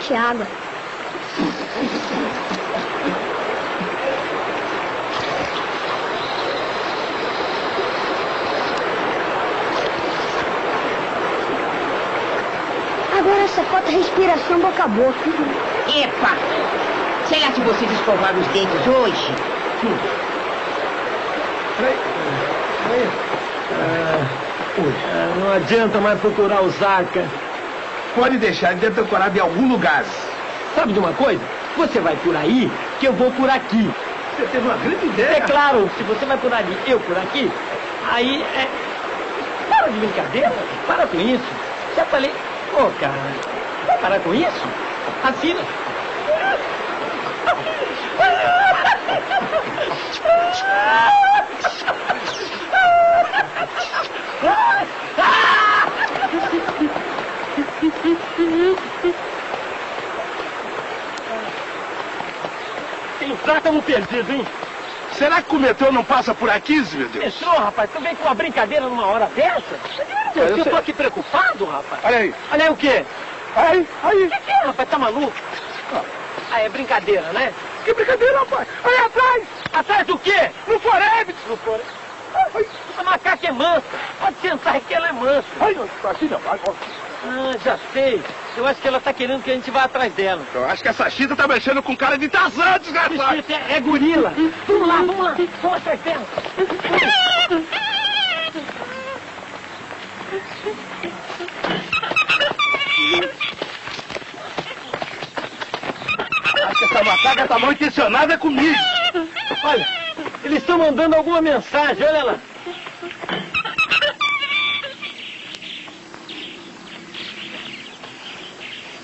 Speaker 21: bastante água. Agora só falta respiração boca a boca.
Speaker 8: Epa! Será que vocês escovaram os dentes hoje?
Speaker 11: Ah, não adianta mais procurar o Zaca. Pode deixar, ele deve ter decorado em algum lugar. Sabe de uma coisa? Você vai por aí, que eu vou por aqui. Você teve uma grande ideia. É claro, se você vai por ali, eu por aqui, aí é... Para de brincadeira, para com isso. Já falei... Ô, cara, vai parar com isso? Assina. Tem plátano perdido, hein? Será que o metrô não passa por aqui, meu Deus? Metrô, rapaz? Tu vem com uma brincadeira numa hora dessa?
Speaker 1: Eu
Speaker 11: Eu,
Speaker 1: sei.
Speaker 11: tô aqui preocupado, rapaz.
Speaker 1: Olha aí.
Speaker 11: Olha aí o quê?
Speaker 1: Aí, aí.
Speaker 11: O que, que é, rapaz? Tá maluco? Ah, é brincadeira, né?
Speaker 1: Que brincadeira, rapaz. Olha atrás.
Speaker 11: Atrás do quê?
Speaker 1: No Forex.
Speaker 11: No Forex. Essa macaca é mansa. Pode sentar que ela é mansa.
Speaker 1: Ai, não, aqui não. Vai, ó.
Speaker 11: Ah, já sei. Eu acho que ela tá querendo que a gente vá atrás dela.
Speaker 1: Eu acho que essa chita tá mexendo com cara de Tarzan, desgraçado.
Speaker 11: Isso é, é gorila. Vamos lá, vamos lá. Vamos atrás dela.
Speaker 1: Acho que essa macaca tá mal intencionada comigo.
Speaker 11: Olha, eles estão mandando alguma mensagem, olha lá.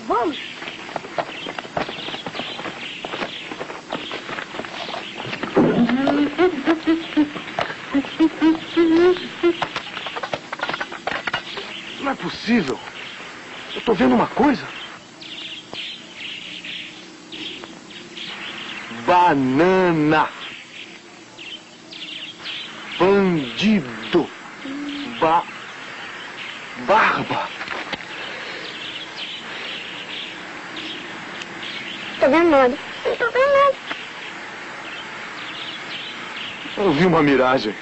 Speaker 21: Vamos.
Speaker 11: Não é possível. Eu tô vendo uma coisa. Banana. Bandido. Ba... Barba.
Speaker 21: Tô vendo nada. Não tô vendo nada.
Speaker 11: Eu vi uma miragem.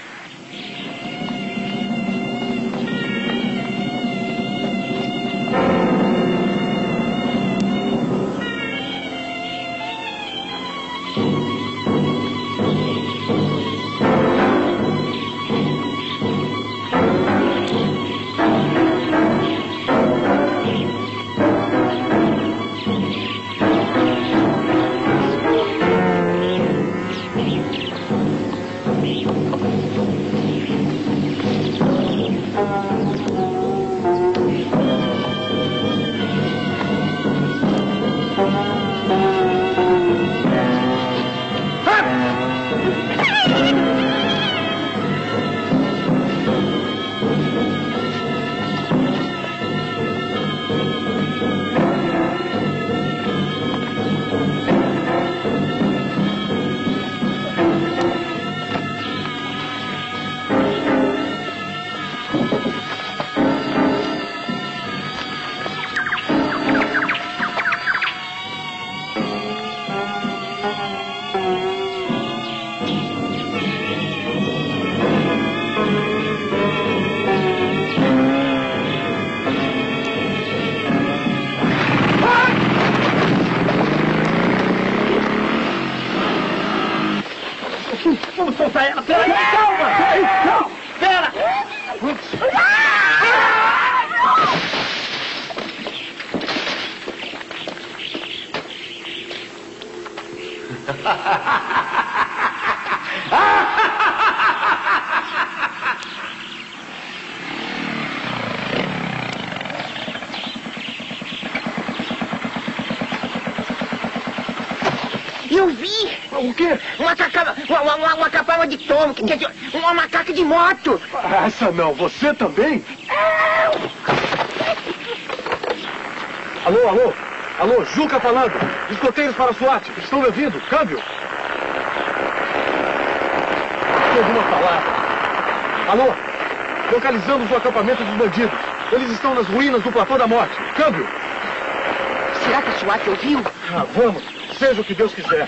Speaker 8: Uma cacava, uma, uma, uma, uma capava de tom, quer dizer, uma macaca de moto!
Speaker 11: Ah, Essa não, você também? Alô, alô? Alô, Juca falando. Escoteiros para a SWAT. Estão me ouvindo? Câmbio. Alguma palavra? Alô? Localizamos o acampamento dos bandidos. Eles estão nas ruínas do Platô da Morte. Câmbio.
Speaker 8: Será que a SWAT ouviu?
Speaker 24: Ah, vamos. Seja o que Deus quiser.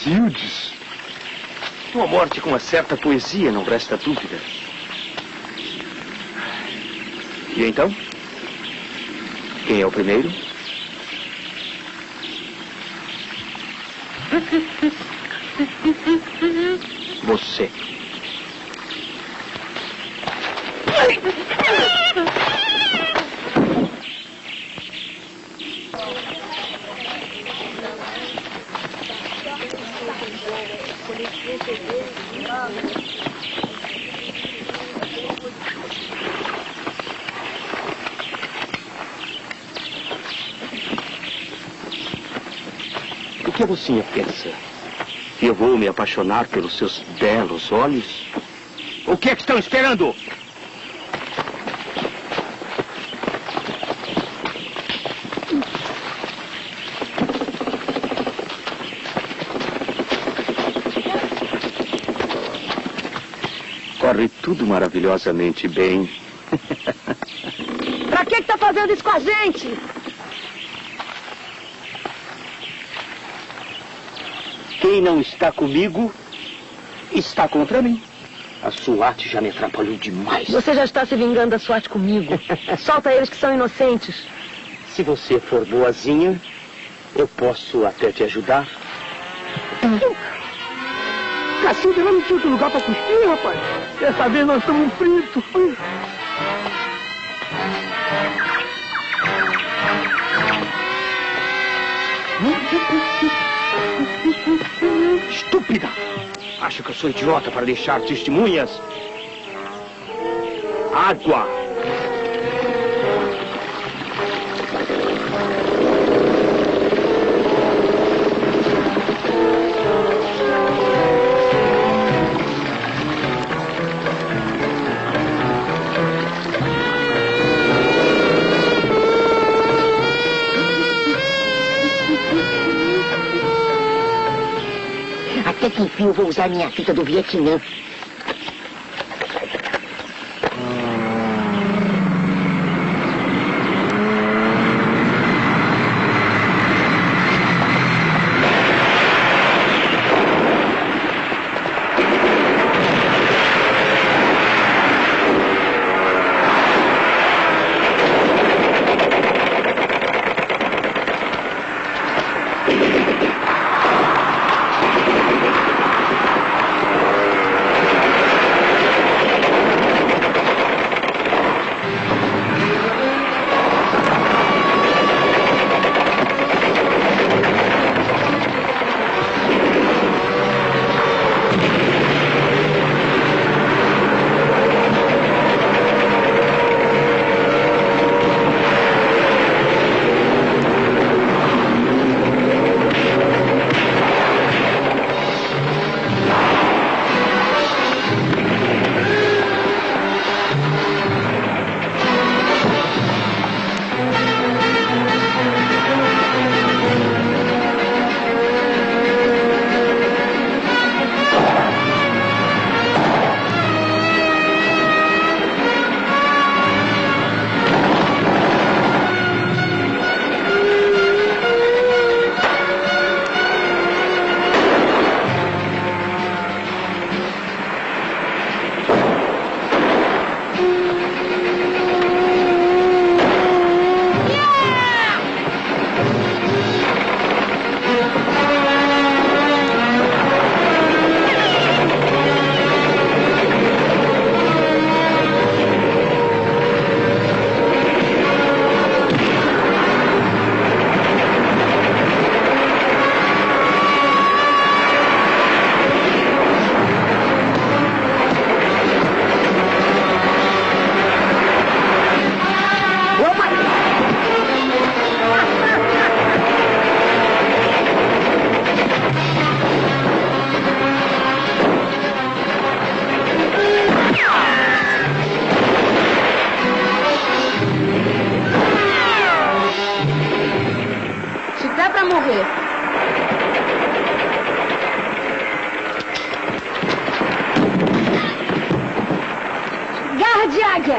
Speaker 12: Cacildes? Uma morte com uma certa poesia, não resta dúvida. E então? Quem é o primeiro? Você. O que a mocinha pensa? Que eu vou me apaixonar pelos seus belos olhos? O que é que estão esperando? Corre tudo maravilhosamente bem.
Speaker 19: Pra que que tá fazendo isso com a gente?
Speaker 12: Quem não está comigo está contra mim. A SWAT já me atrapalhou demais.
Speaker 19: Você já está se vingando da SWAT comigo. Solta eles que são inocentes.
Speaker 12: Se você for boazinha, eu posso até te ajudar.
Speaker 20: Cacilda, eu não tinha outro lugar pra cuspir, rapaz. Dessa vez nós estamos fritos.
Speaker 12: Estúpida! Acho que eu sou idiota para deixar testemunhas? Água!
Speaker 8: Até que enfim eu vou usar minha fita do Vietnã.
Speaker 19: Garra de águia.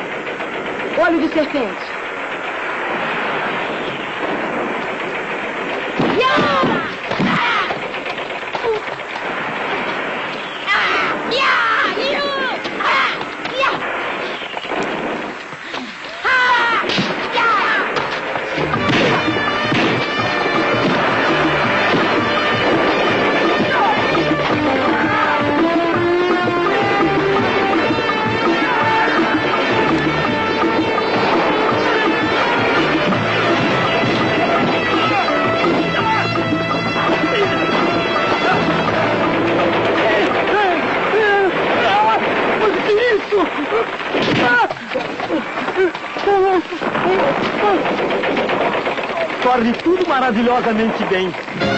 Speaker 19: Olho de serpente.
Speaker 29: Maravilhosamente bem.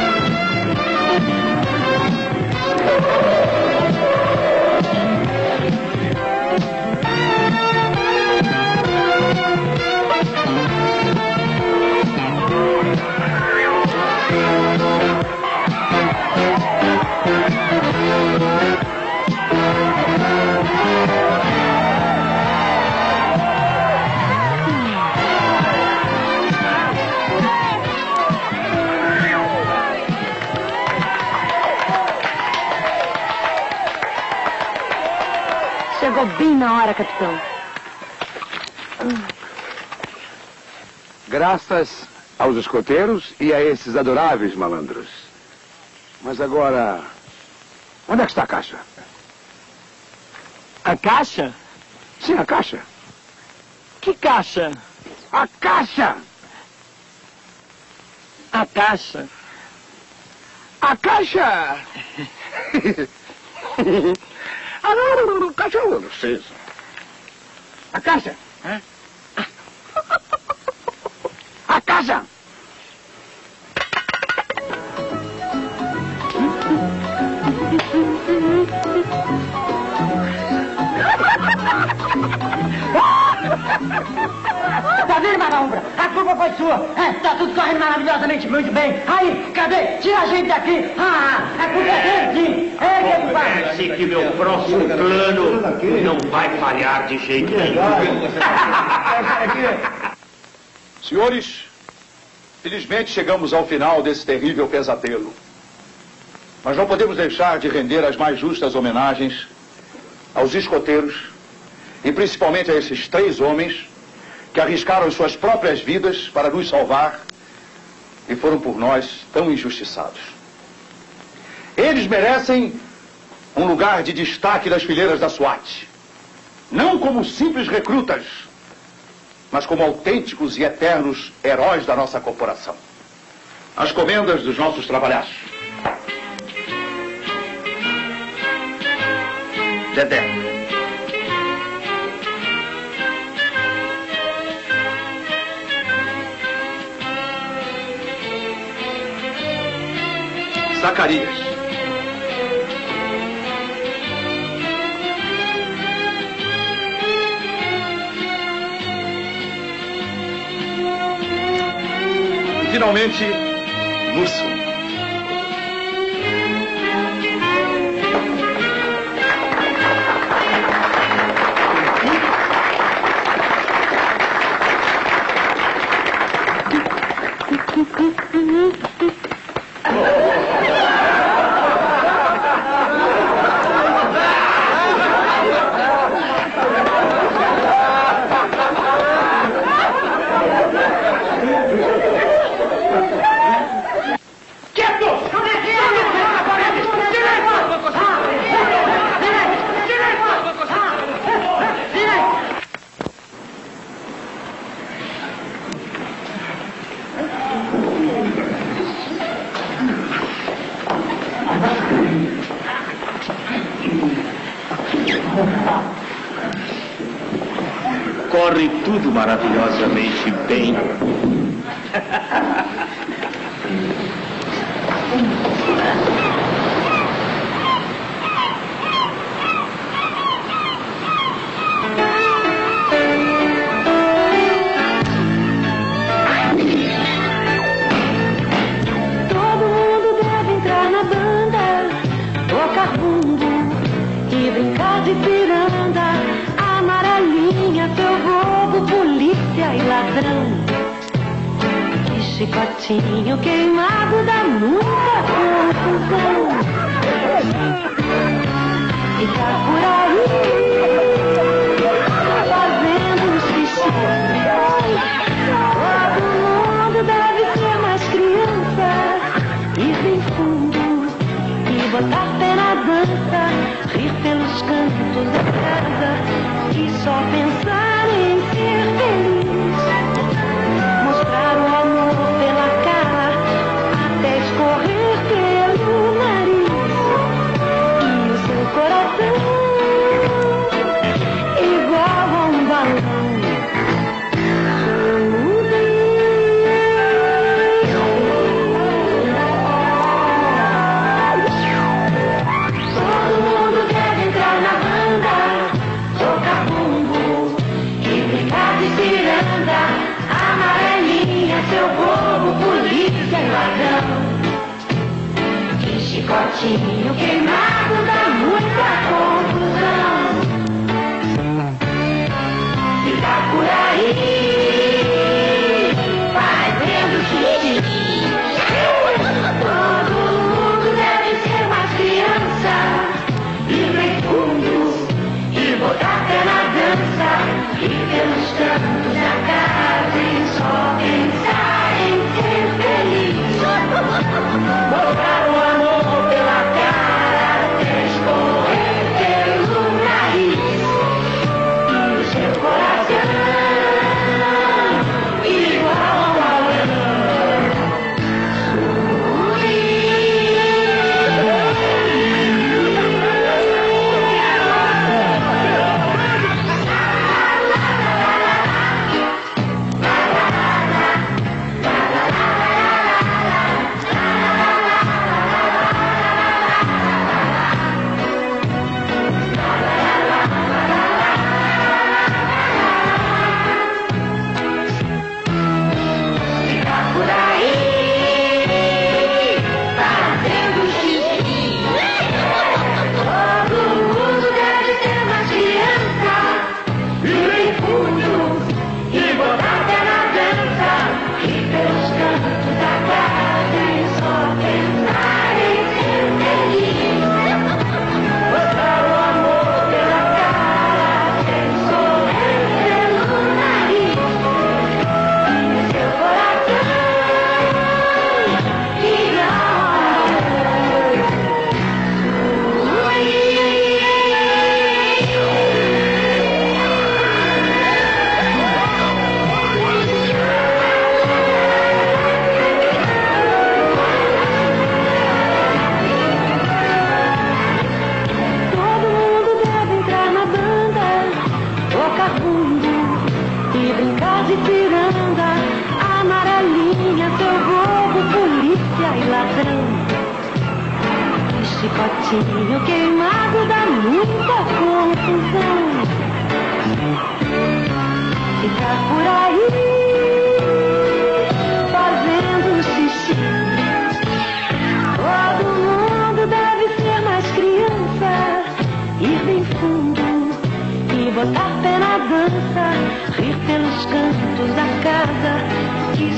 Speaker 19: Hora, capitão.
Speaker 17: Graças aos escoteiros e a esses adoráveis malandros. Mas agora. Onde é que está a caixa?
Speaker 29: A caixa?
Speaker 17: Sim, a caixa.
Speaker 29: Que caixa?
Speaker 17: A caixa!
Speaker 29: A caixa.
Speaker 17: A caixa! ah, não, não, não, caixa eu não sei. A caixa! Hã? A caixa!
Speaker 9: Vendo? A culpa foi sua. É, tá tudo correndo maravilhosamente muito bem. Aí, cadê? Tira a gente daqui. Ah, a culpa é dele, sim. É, que.
Speaker 12: Parece que meu próximo plano não vai falhar de jeito nenhum.
Speaker 6: Senhores, felizmente chegamos ao final desse terrível pesadelo. Mas não podemos deixar de render as mais justas homenagens aos escoteiros e principalmente a esses três homens que arriscaram suas próprias vidas para nos salvar e foram por nós tão injustiçados. Eles merecem um lugar de destaque nas fileiras da SWAT. Não como simples recrutas, mas como autênticos e eternos heróis da nossa corporação. As comendas dos nossos trabalhaços. Dedé. Zacarias. E finalmente, Musso.
Speaker 12: Corre tudo maravilhosamente bem.
Speaker 7: ladrão. Que chicotinho queimado da muita confusão. E tá por aí, fazendo xixi. Todo mundo deve ser mais criança. Ir bem fundo e botar pé na dança. Rir pelos cantos da casa e só pensar.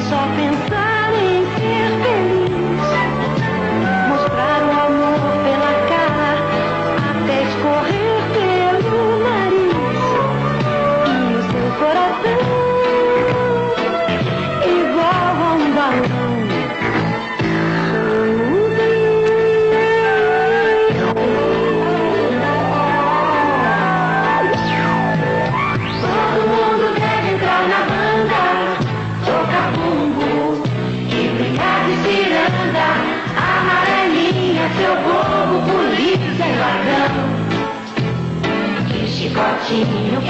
Speaker 7: something Cheerio.